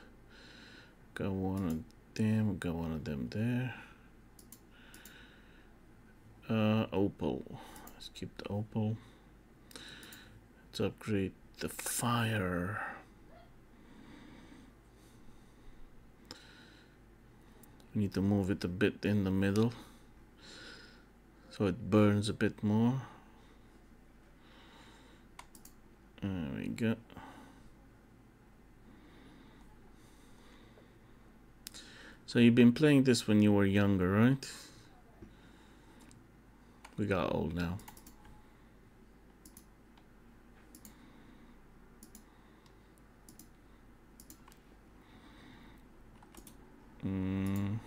Got one of them. Got one of them there. Uh, opal. Let's keep the opal. Let's upgrade the fire. Need to move it a bit in the middle so it burns a bit more. There we go. So you've been playing this when you were younger, right? We got old now. Mm.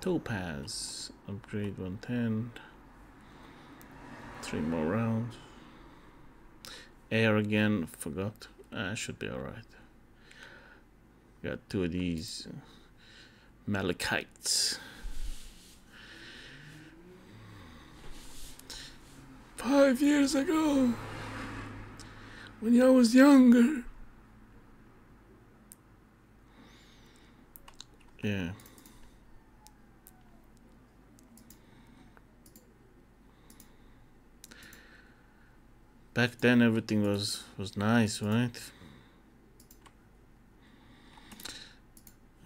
Topaz, upgrade 110. Three more rounds. Air again, forgot. Uh, should be alright. Got two of these malachites. Five years ago, when I was younger. Yeah. Back then everything was was nice, right?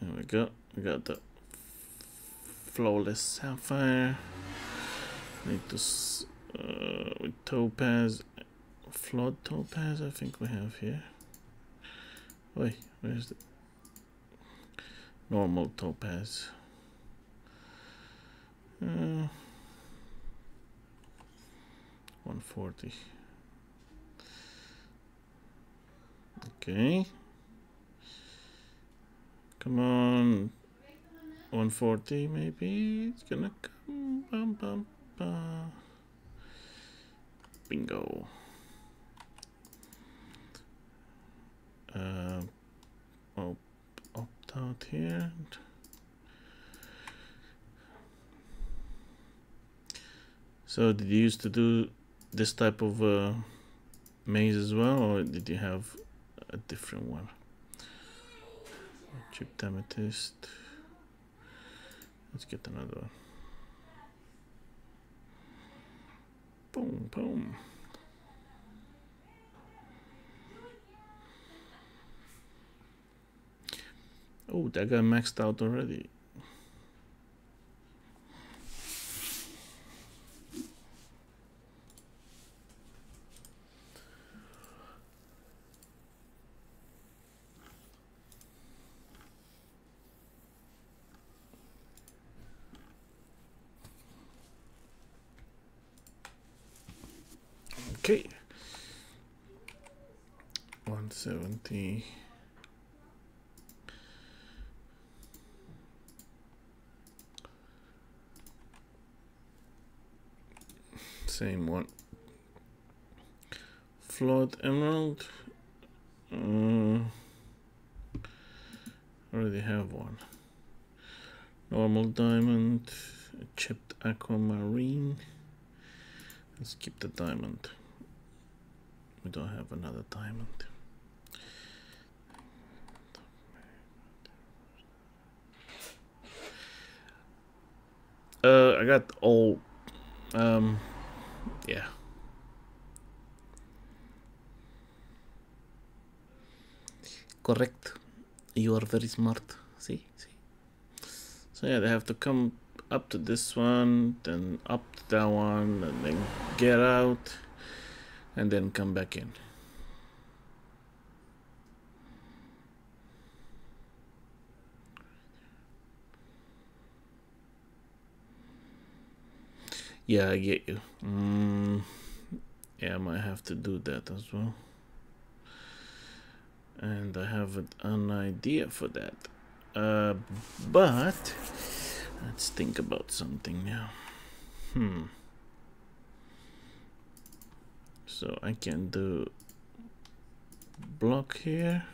There we go. We got the flawless sapphire. Need this uh, with topaz, flawed topaz. I think we have here. Wait, where's the normal topaz? Uh, 140. Okay. Come on. 140 maybe. It's gonna come. Bum, bum, bum. Bingo. Uh, opt out here. So did you used to do this type of uh, maze as well, or did you have a different one? Chipped. Let's get another one. Boom, boom. Oh, that guy maxed out already. Okay. 170. Same one. Flawed emerald. Uh, already have one. Normal diamond. Chipped aquamarine. Let's keep the diamond. We don't have another diamond. Uh, I got all, um, yeah. Correct. You are very smart. See, see. So yeah, they have to come up to this one, then up to that one, and then get out, and then come back in. Yeah, I get you. Mm, yeah, I might have to do that as well. And I have an idea for that. Uh, but let's think about something now. Hmm. So I can do block here,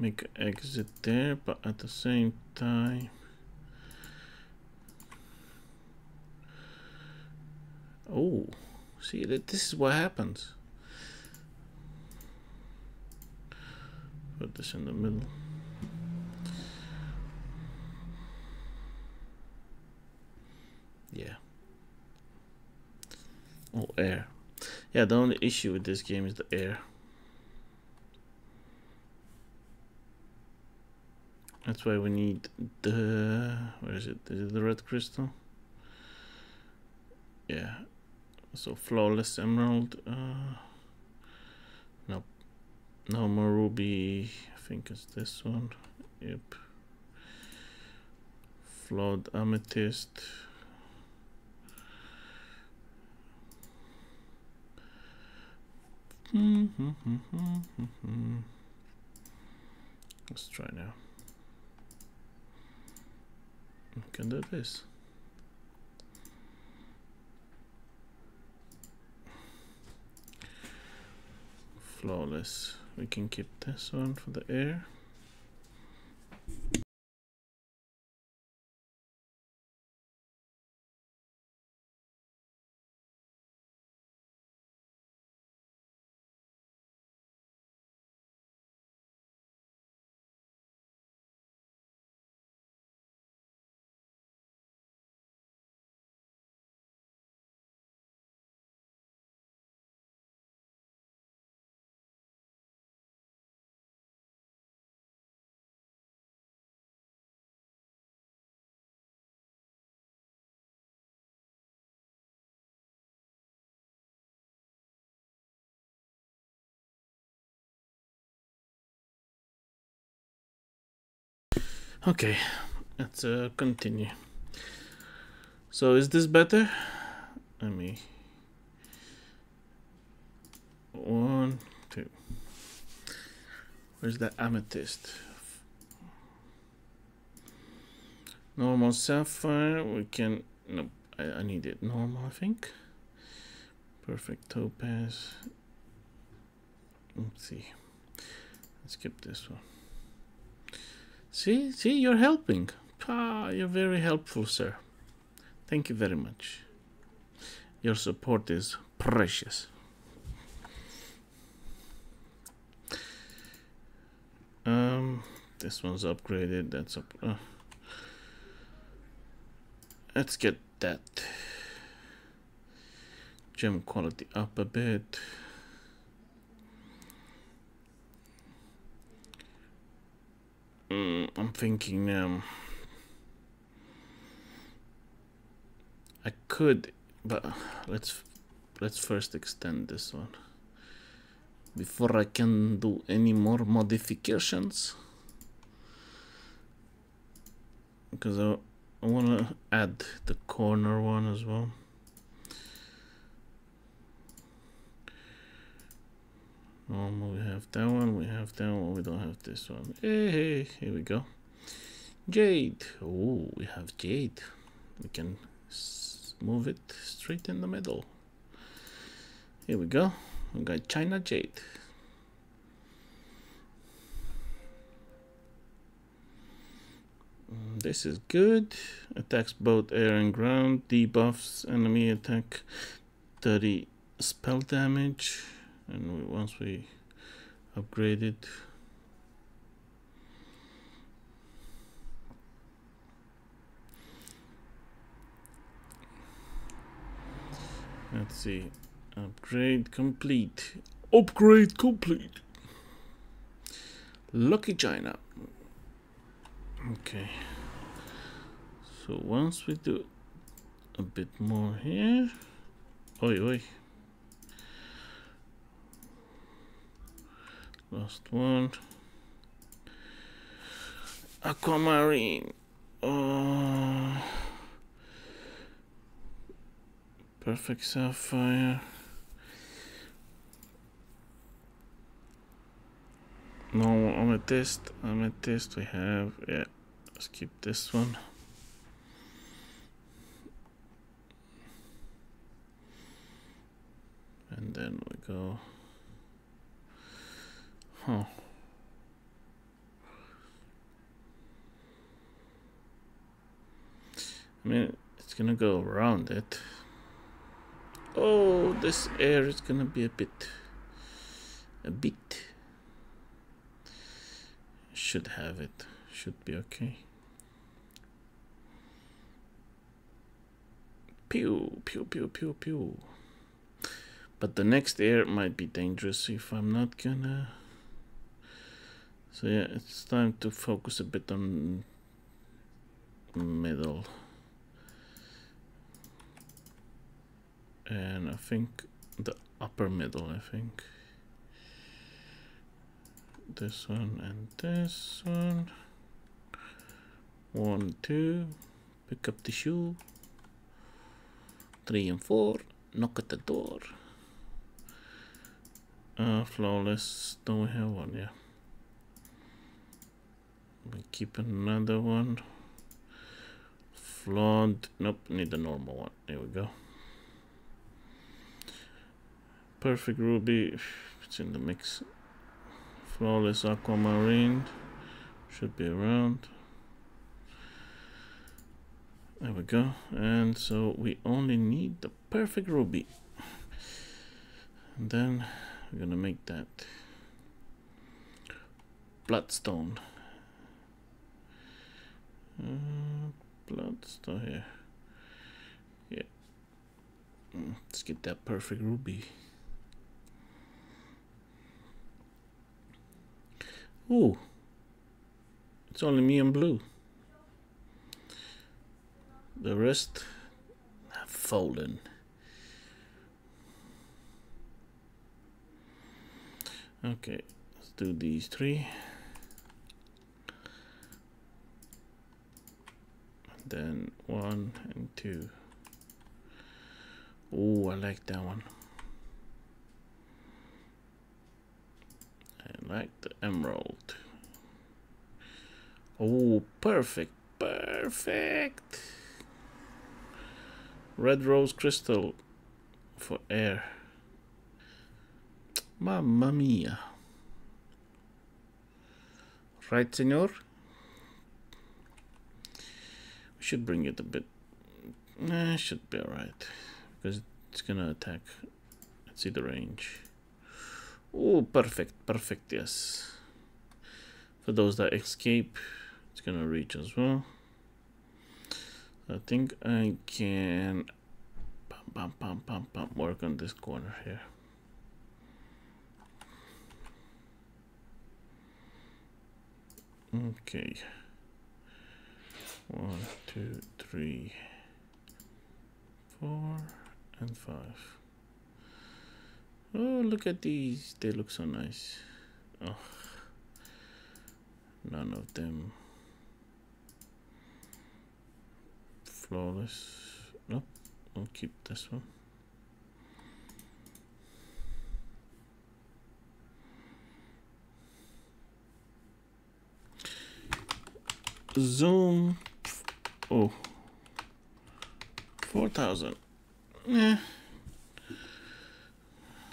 make exit there, but at the same time, oh, see this is what happens. Put this in the middle. Yeah. Oh, air. Yeah, the only issue with this game is the air. That's why we need the... Where is it? Is it the red crystal? Yeah. So flawless emerald. Uh, nope. No more ruby. I think it's this one. Yep. Flawed amethyst. Let's try now. Can do this. Flawless. We can keep this one for the air. Okay, let's uh, continue. So is this better? Let me. One, two. Where's the amethyst? Normal sapphire. We can. No, I, I need it normal. I think. Perfect topaz. Let's see. Let's skip this one. See, see, you're helping. Ah, you're very helpful, sir. Thank you very much. Your support is precious. Um, this one's upgraded. That's up. Uh, let's get that gem quality up a bit. Mm, I'm thinking um I could but let's let's first extend this one. Before I can do any more modifications because I, I want to add the corner one as well normal we have that one we have that one we don't have this one. Hey, hey here we go. Jade. Oh we have jade. We can move it straight in the middle. Here we go. We got china jade. Mm, this is good. Attacks both air and ground. Debuffs. Enemy attack. 30 spell damage and we, once we upgrade it let's see upgrade complete. Upgrade complete. Lucky china. Okay. So once we do a bit more here. Oi oi last one. Aquamarine. Uh, perfect sapphire. No amethyst amethyst we have yeah let's keep this one. And then we go Huh. I mean, it's gonna go around it. Oh, this air is gonna be a bit, a bit. Should have it. Should be okay. Pew, pew, pew, pew, pew. But the next air might be dangerous if I'm not gonna. So yeah, it's time to focus a bit on middle. And I think the upper middle, I think. This one and this one. One, two. Pick up the shoe. Three and four. Knock at the door. Uh, flawless. Don't we have one? Yeah we keep another one. Flawed nope need the normal one. There we go. Perfect ruby. It's in the mix. Flawless aquamarine. Should be around. There we go. And so we only need the perfect ruby. And then we're gonna make that bloodstone bloodstone here. Yeah. Mm, let's get that perfect ruby. Ooh. It's only me and blue. The rest have fallen. Okay, let's do these three. Then one and two Oh, I like that one. I like the emerald. Oh, perfect, perfect. Red rose crystal for air. Mamma mia. Right, senor? We should bring it a bit. Nah, should be alright. Because it's gonna attack. Let's see the range. Oh, perfect, perfect, yes. For those that escape, it's gonna reach as well. I think I can pam, pam, pam, pam, pam, work on this corner here. Okay. One, two, three, four, and five. Oh, look at these. They look so nice. Oh, none of them flawless. Nope, I'll keep this one. Zoom. Oh. 4,000. Yeah.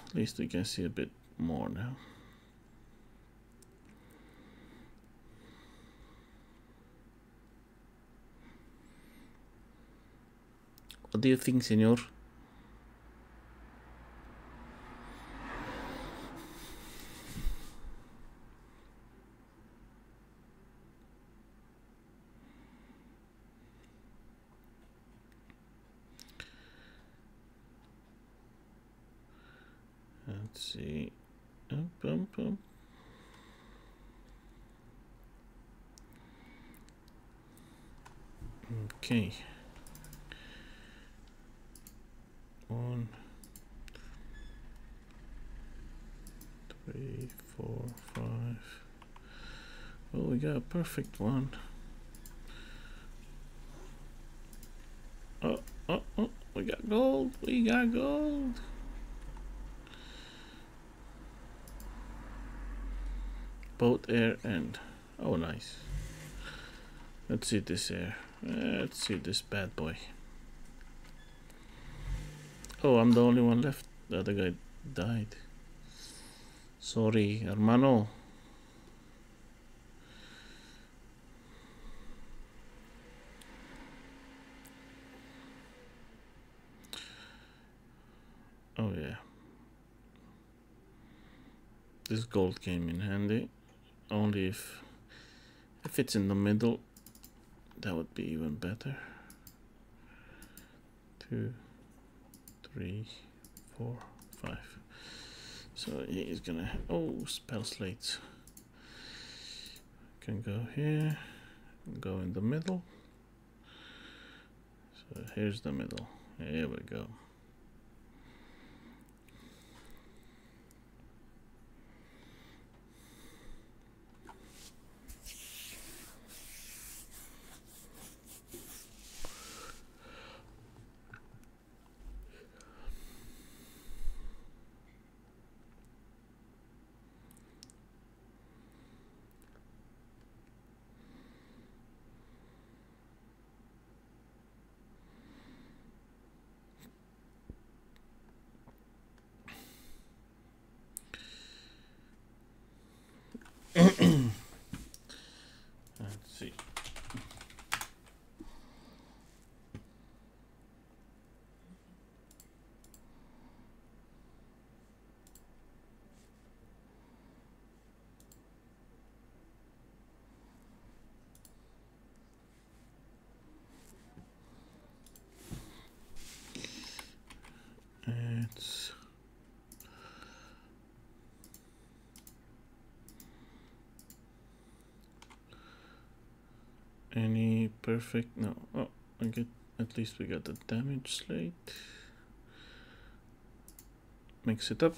At least we can see a bit more now. What do you think, senor? Let's see. Up, up, up. Okay. One, three, four, five. Oh, we got a perfect one. Oh, oh, oh, we got gold. We got gold. both air and oh nice let's see this air let's see this bad boy. Oh I'm the only one left. The other guy died. Sorry hermano. Oh yeah. This gold came in handy. Only if if it's in the middle that would be even better. Two three four five. So he's gonna oh spell slates. Can go here go in the middle. So here's the middle. Here we go Let's see. It's any perfect no. Oh I get at least we got the damage slate. Mix it up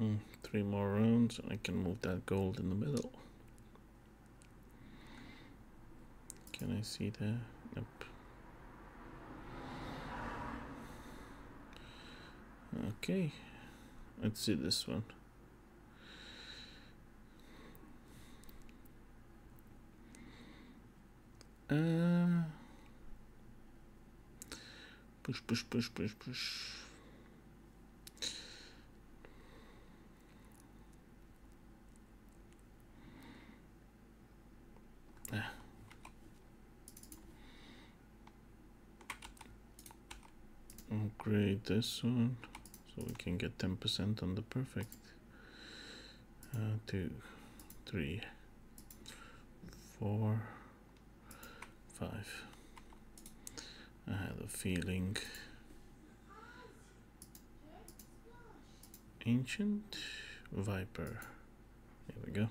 Hmm, three and I can move that gold in the middle. Can I see that? Nope. Okay, let's see this one. Uh, push, push, push, push, push. Ah. Upgrade this one so we can get 10% on the perfect. Uh, two, three, four, five. I had a feeling. Ancient Viper. Here we go.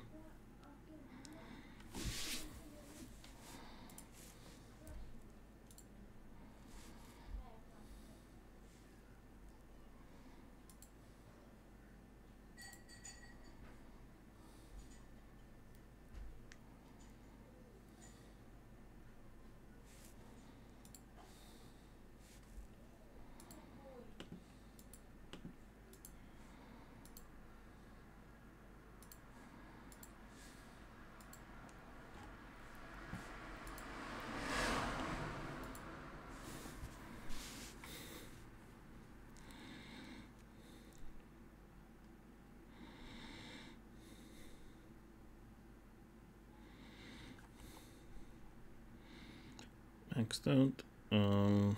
Maxed out. Um,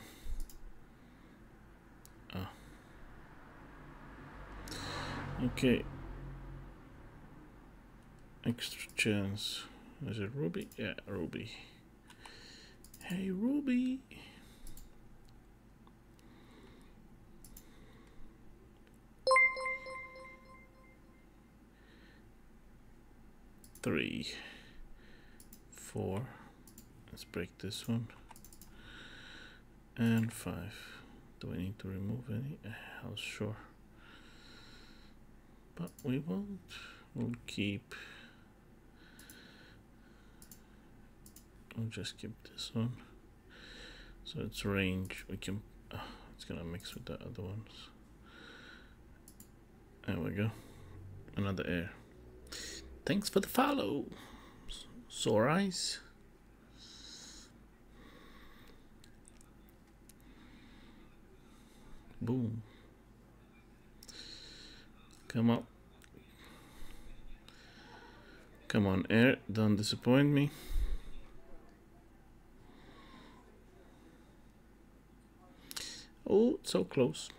ah. Okay. Extra chance. Is it Ruby? Yeah, Ruby. Hey, Ruby. Three, four. Let's break this one and 5 do I need to remove any? I'll sure. But we won't. We'll keep. We'll just keep this one. So it's range. We can uh, it's gonna mix with the other ones. There we go. Another air. Thanks for the follow. Sore eyes Boom. Come on. Come on, air. Don't disappoint me. Oh, so close.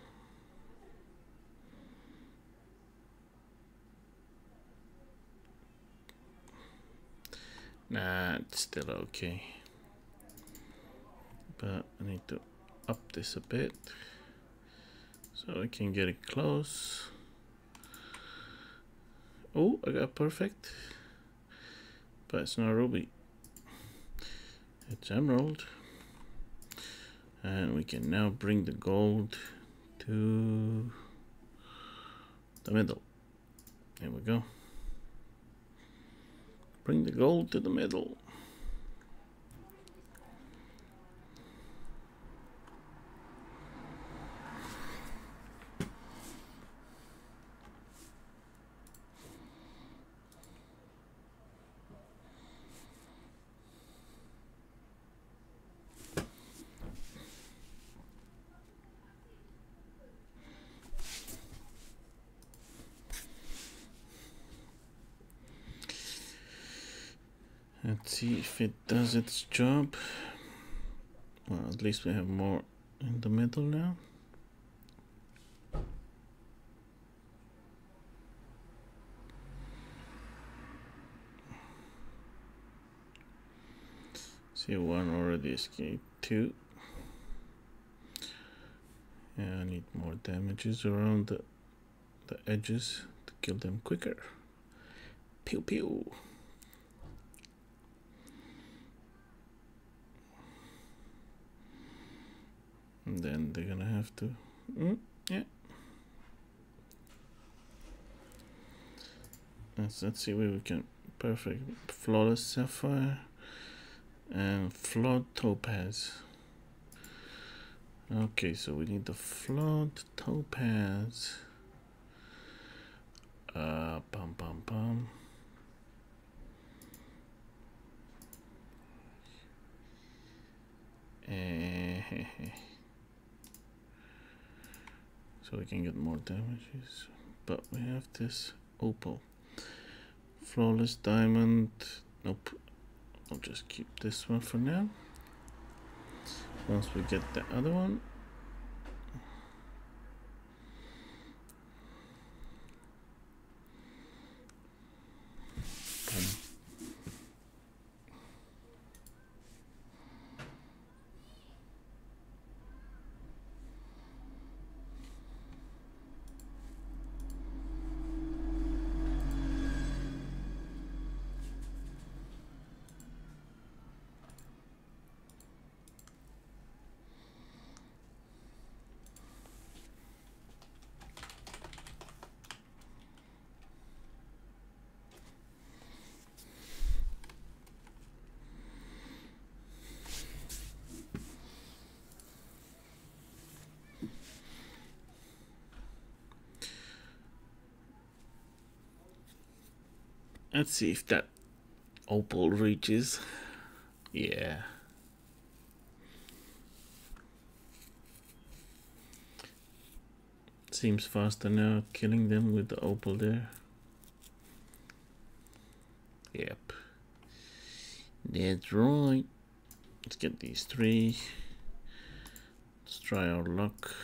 Nah, it's still okay. But I need to up this a bit so I can get it close. Oh, I got perfect. But it's not ruby. It's emerald. And we can now bring the gold to the middle. There we go. Bring the gold to the middle. Let's see if it does its job. Well, at least we have more in the middle now. See, one already escaped. Two. Yeah, I need more damages around the, the edges to kill them quicker. Pew pew. Then they're gonna have to, mm, yeah. let's let's see where we can perfect. Flawless sapphire and flawed topaz. Okay so we need the flawed topaz. Uh bum bum bum. Eh, so we can get more damages. But we have this opal. Flawless diamond. Nope. I'll just keep this one for now. Once we get the other one Let's see if that opal reaches. Yeah. Seems faster now, killing them with the opal there. Yep. That's right. Let's get these three. Let's try our luck.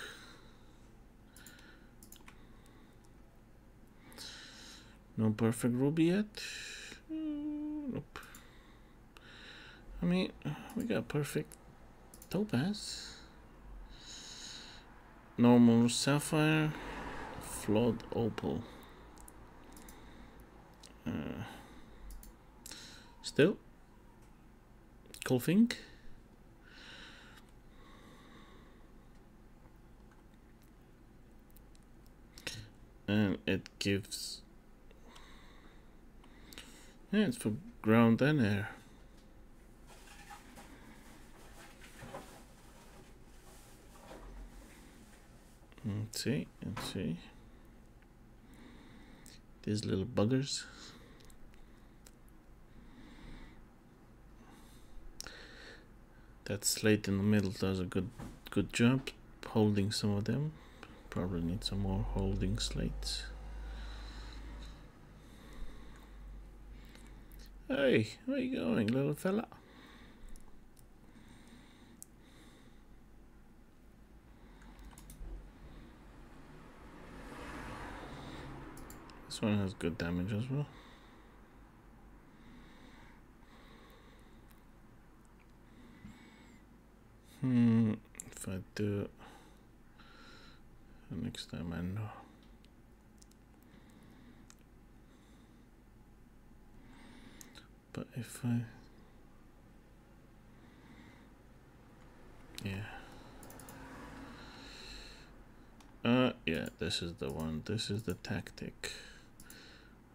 No perfect ruby yet? Mm, nope. I mean, we got perfect topaz. Normal sapphire. Flawed opal. Uh, still. Cool thing. And it gives yeah, it's for ground and air. Let's see, let's see. These little buggers. That slate in the middle does a good good job holding some of them. Probably need some more holding slates. Hey, where are you going, little fella? This one has good damage as well. Hmm, if I do next time I know. But if I yeah. Uh yeah this is the one. This is the tactic.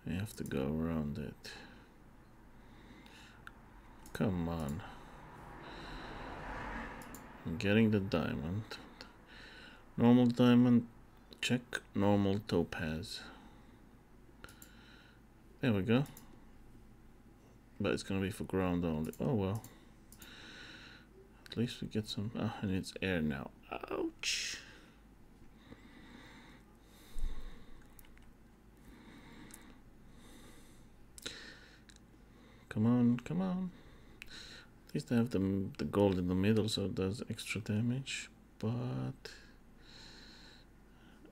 You have to go around it. Come on. I'm getting the diamond. Normal diamond check. Normal topaz. There we go but it's gonna be for ground only. Oh well. At least we get some. Ah, and it's air now. Ouch. Come on, come on. At least I have the, the gold in the middle so it does extra damage. But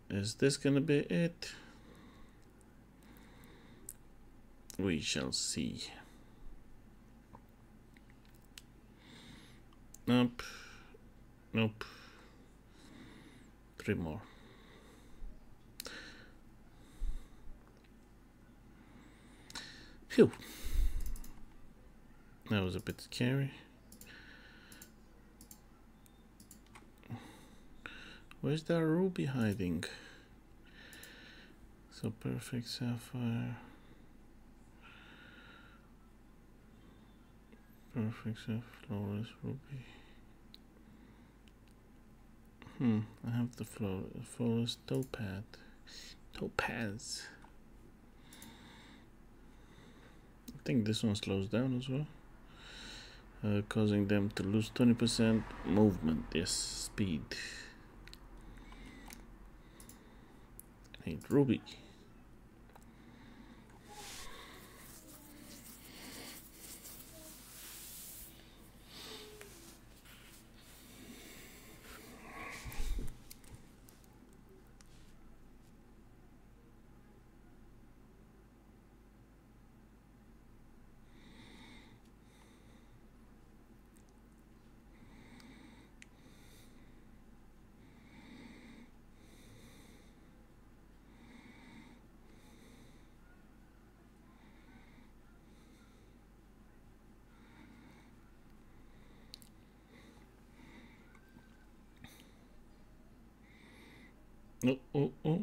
is this gonna be it? We shall see. Nope. Nope. Three more. Phew. That was a bit scary. Where's that ruby hiding? So perfect sapphire. Perfect set, flawless ruby. Hmm, I have the flawless, flawless topaz. Topaz. I think this one slows down as well. Uh, causing them to lose 20% movement, yes, speed. I need ruby. Oh, oh, oh.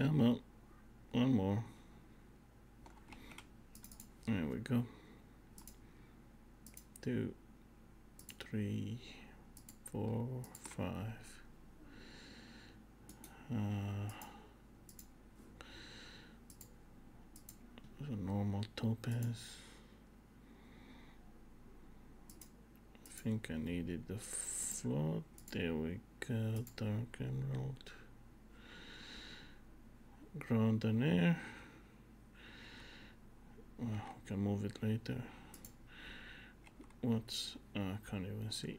Come on. One more. There we go. Two, three, four, five. Uh, a normal topaz. I think I needed the float. There we go. Dark emerald ground and air well, we can move it later. What's uh, I can't even see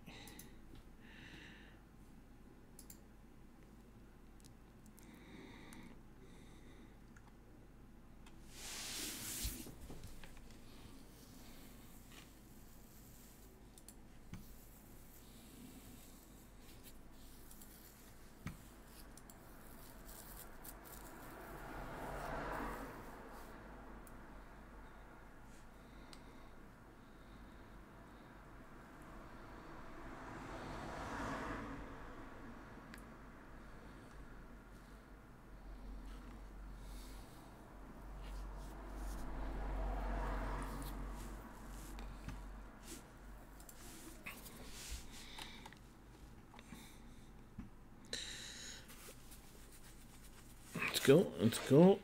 let's go let's go.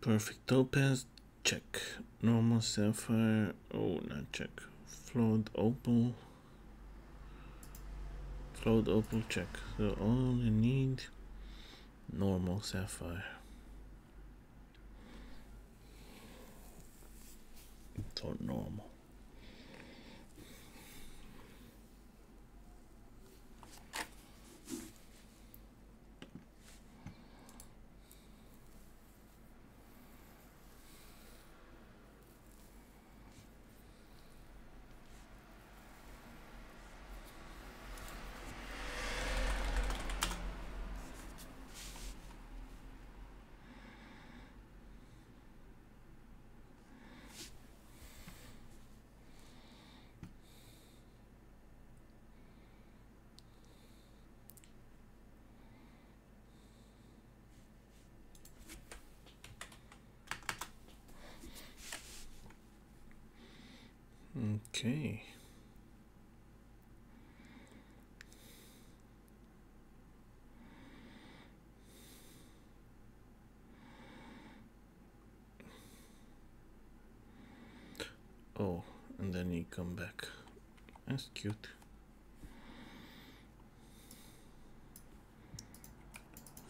Perfect topaz check. Normal sapphire oh not check. Flawed opal. Flawed opal check. So all you need normal sapphire normal Oh, and then he come back. That's cute.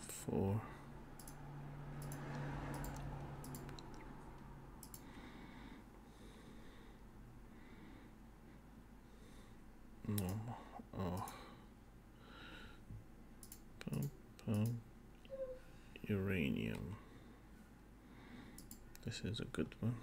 Four. No. Oh. Pum, pum. Uranium. This is a good one.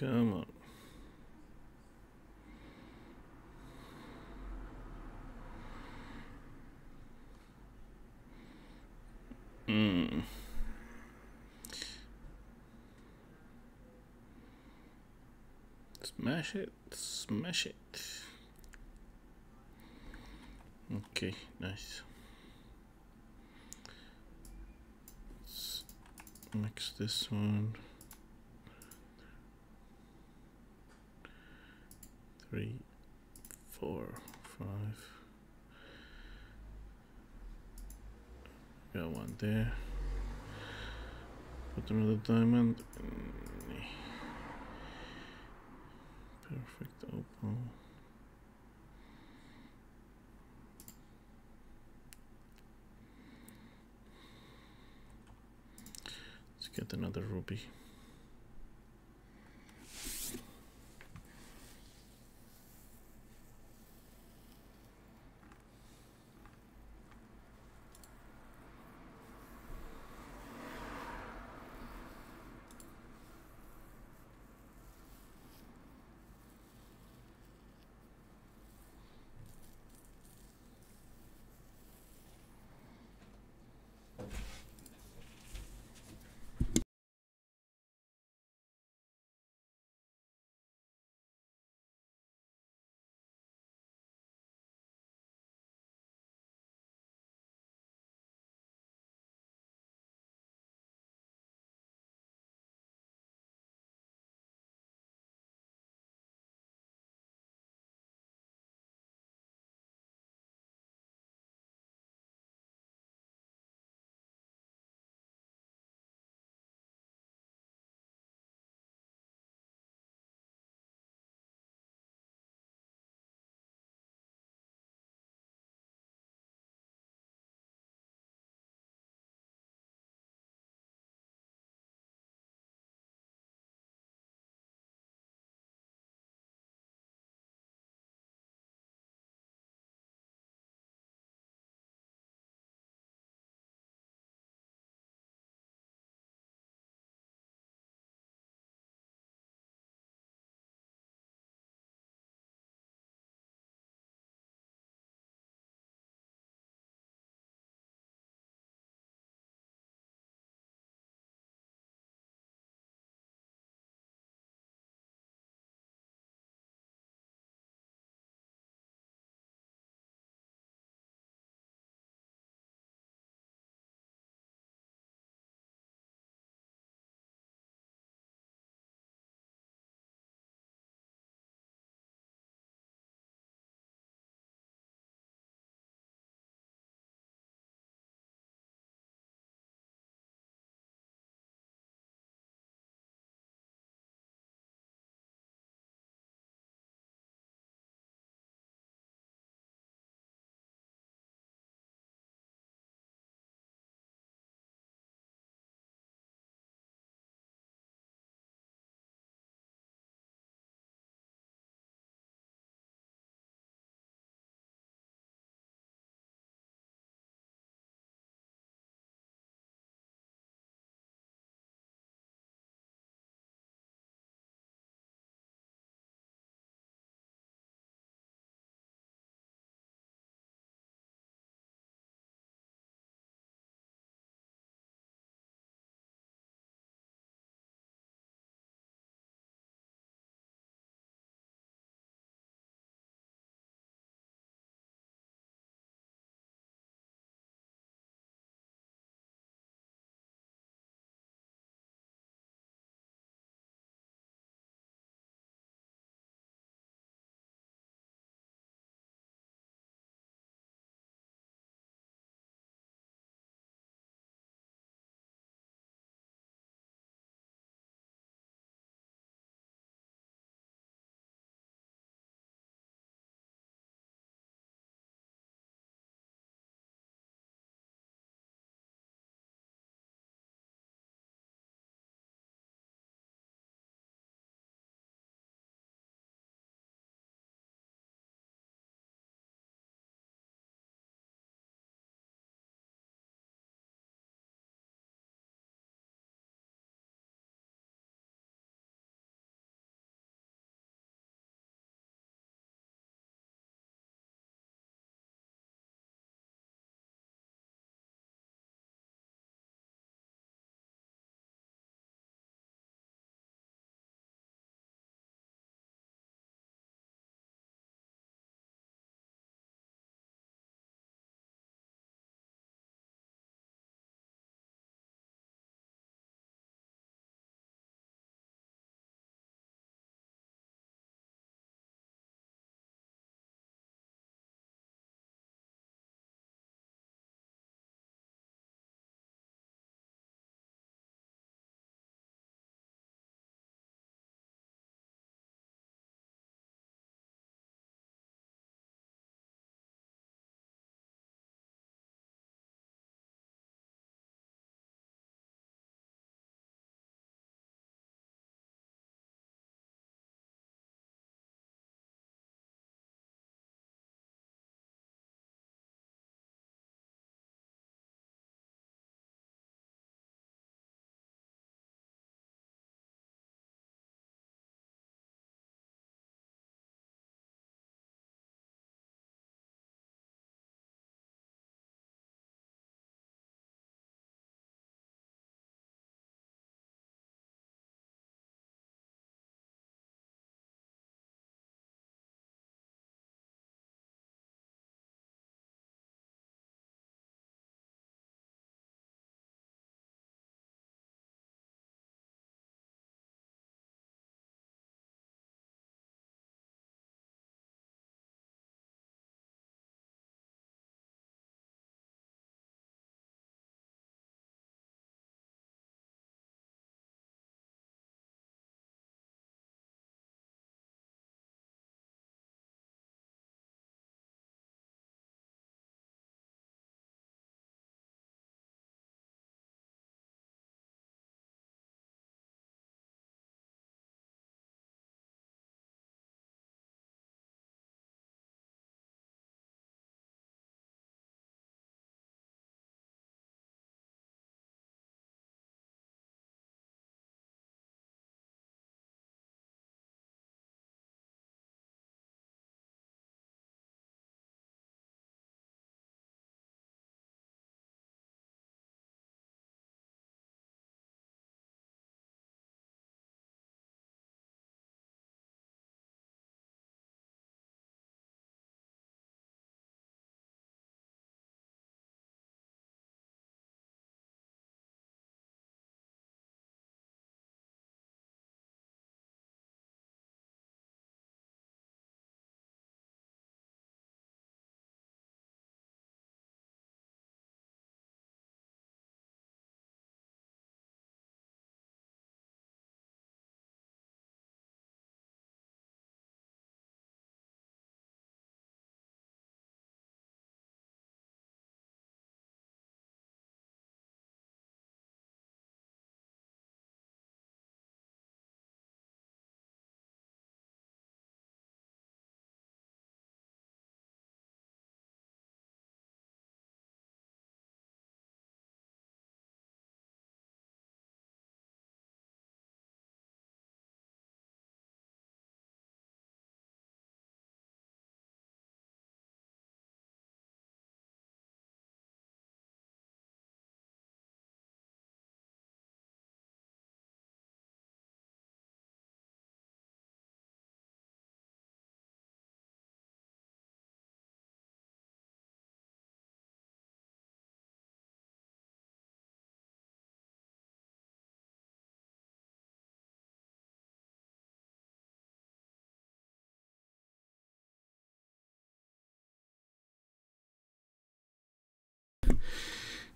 Come on. Mm. Smash it, smash it. Okay, nice. Let's mix this one. Three, four, five. Got one there. Put another diamond. Perfect opal. Let's get another ruby.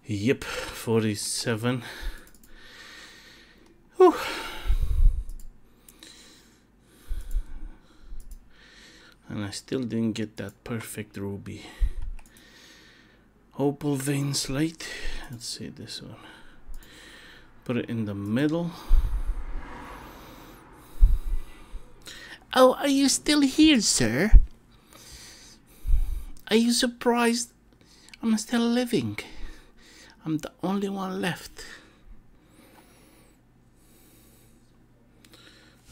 Yep, 47. Whew. And I still didn't get that perfect ruby. Opal vein slate. Let's see this one. Put it in the middle. Oh, are you still here, sir? Are you surprised I'm still living? I'm the only one left.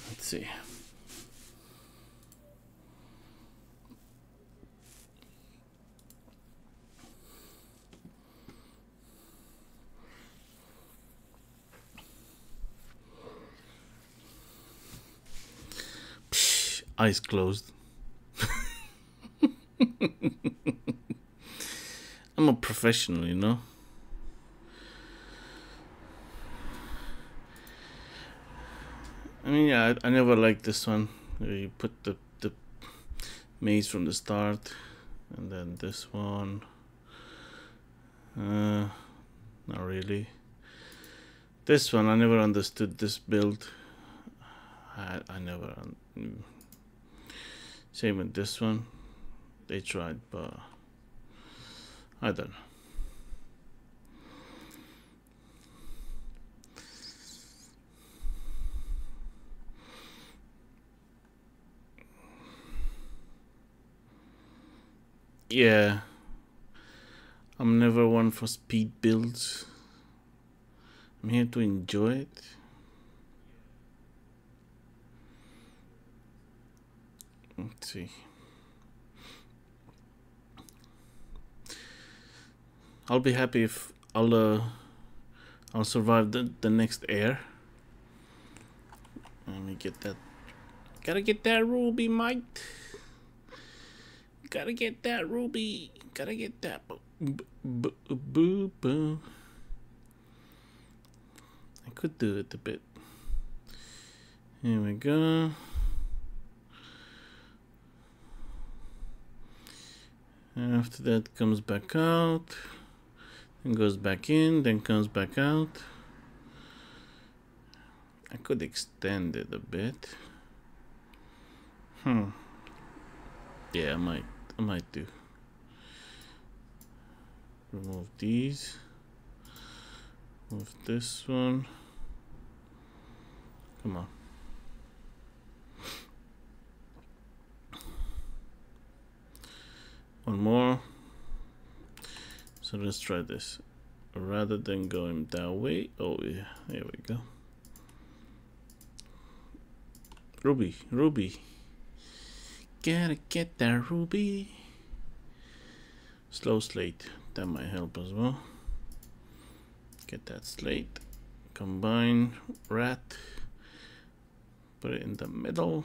Let's see. Eyes closed. I'm a professional, you know. I mean, yeah, I, I never liked this one. You put the the maze from the start, and then this one. Uh, not really. This one, I never understood this build. I I never. Mm. Same with this one. They tried, but I don't know. Yeah. I'm never one for speed builds. I'm here to enjoy it. Let's see. I'll be happy if I'll uh, I'll survive the, the next air. Let me get that. Gotta get that ruby, mate. Gotta get that ruby. Gotta get that. Boo, boo, boo. I could do it a bit. Here we go. After that comes back out, then goes back in, then comes back out. I could extend it a bit. Hmm. Yeah, I might. I might do. Remove these. Move this one. Come on. One more. So let's try this. Rather than going that way. Oh yeah, there we go. Ruby, Ruby. Gotta get that ruby. Slow slate. That might help as well. Get that slate. Combine rat. Put it in the middle.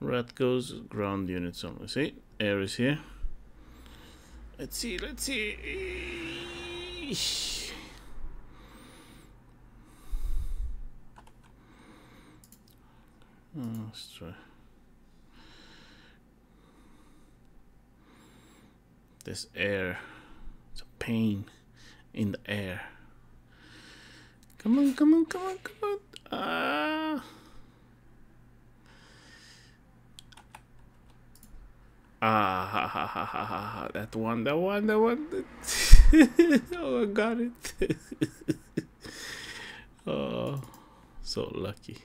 Rat goes ground units only. See? Air is here. Let's see, let's see. Oh, let's try. This air. It's a pain in the air. Come on, come on, come on, come on. Ah. Ah, ha, ha, ha, ha, ha, ha. that one, that one, that one. oh, I got it. oh, so lucky.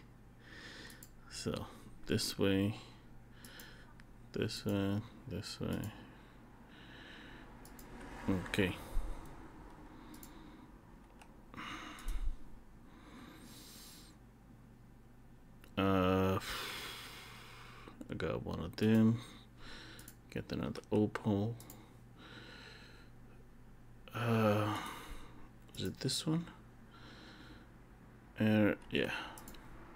So, this way, this way, this way. Okay. Uh, I got one of them. Get another opal. Uh, is it this one? Uh, yeah.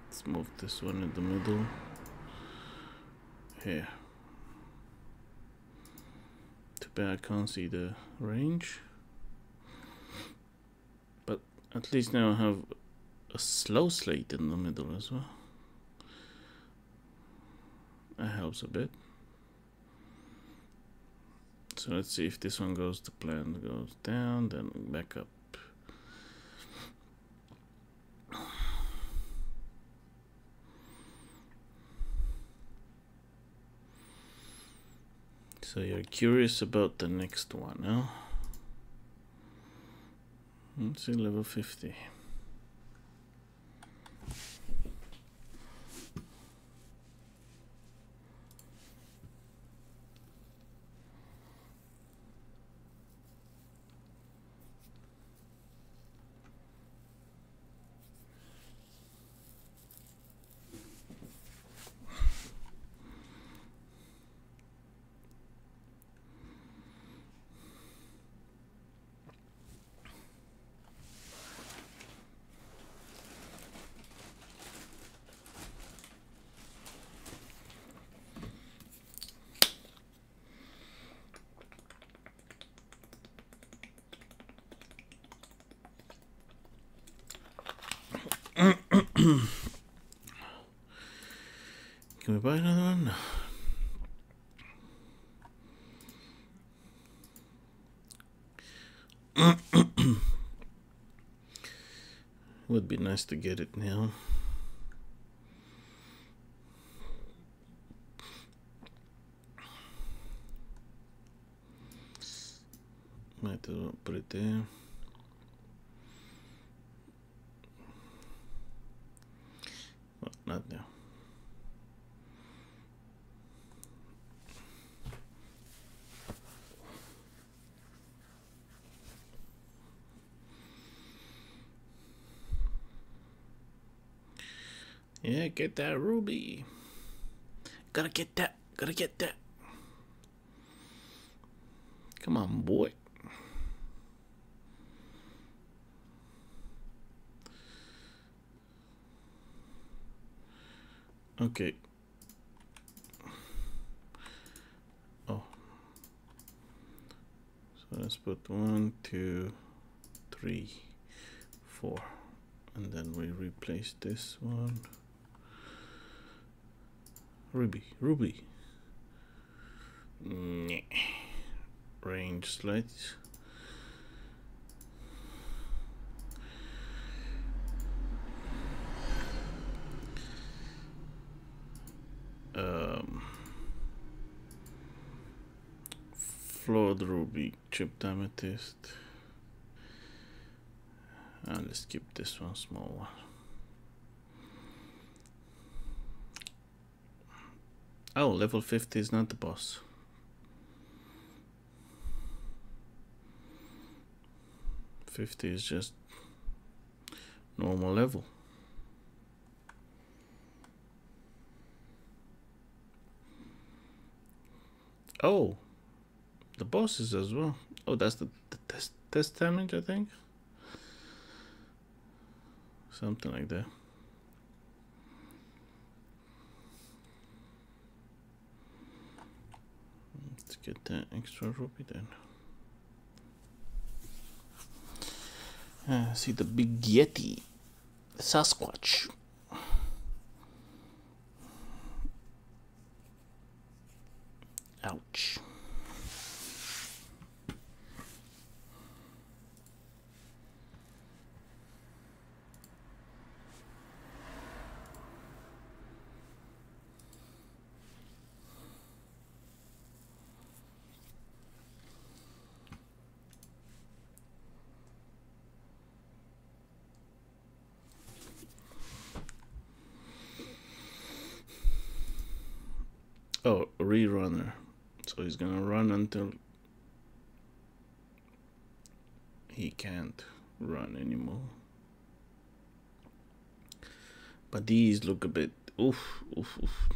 Let's move this one in the middle. Here. Bad I can't see the range. But at least now I have a slow slate in the middle as well. That helps a bit. So let's see if this one goes to plan. Goes down, then back up. So you're curious about the next one, huh? Let's see, level 50. Can we buy another one? Would be nice to get it now. Might as well put it there. Well, not now. Yeah, get that ruby. Gotta get that. Gotta get that. Come on, boy. Okay. Oh. So let's put one, two, three, four. And then we replace this one. Ruby, Ruby. Nyeh. Range slides. Um, flawed ruby, chipped amethyst. And let's keep this one small one. Oh, level 50 is not the boss. Fifty is just normal level. Oh, the bosses as well. Oh, that's the, the test test damage, I think. Something like that. Let's get that extra ruby then. Uh, see the big Yeti, Sasquatch. Ouch. Oh, rerunner. So he's gonna run until he can't run anymore. But these look a bit oof oof oof.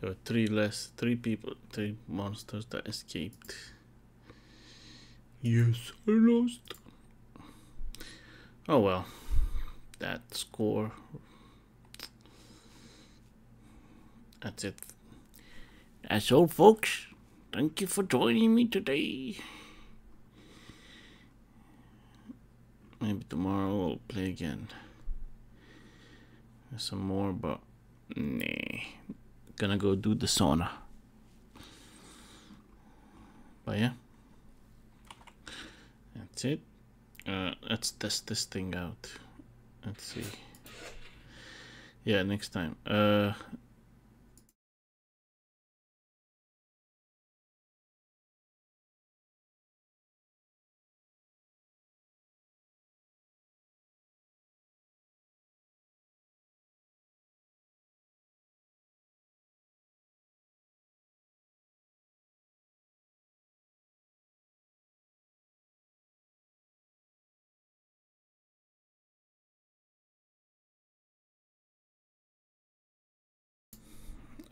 There were three less, three people, three monsters that escaped. Yes, I lost. Oh well, that score. That's it. That's all, folks. Thank you for joining me today. Maybe tomorrow we'll play again. Some more, but nah. Gonna go do the sauna. But yeah. That's it. Uh, let's test this thing out. Let's see. Yeah, next time. Uh,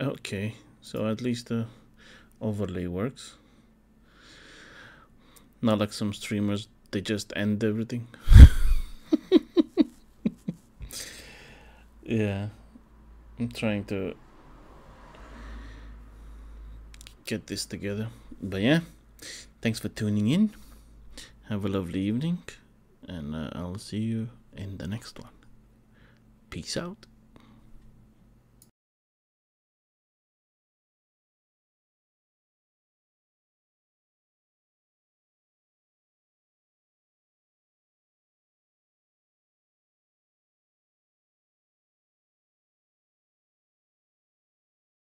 Okay, so at least the overlay works. Not like some streamers, they just end everything. yeah, I'm trying to get this together. But yeah, thanks for tuning in. Have a lovely evening, and uh, I'll see you in the next one. Peace out.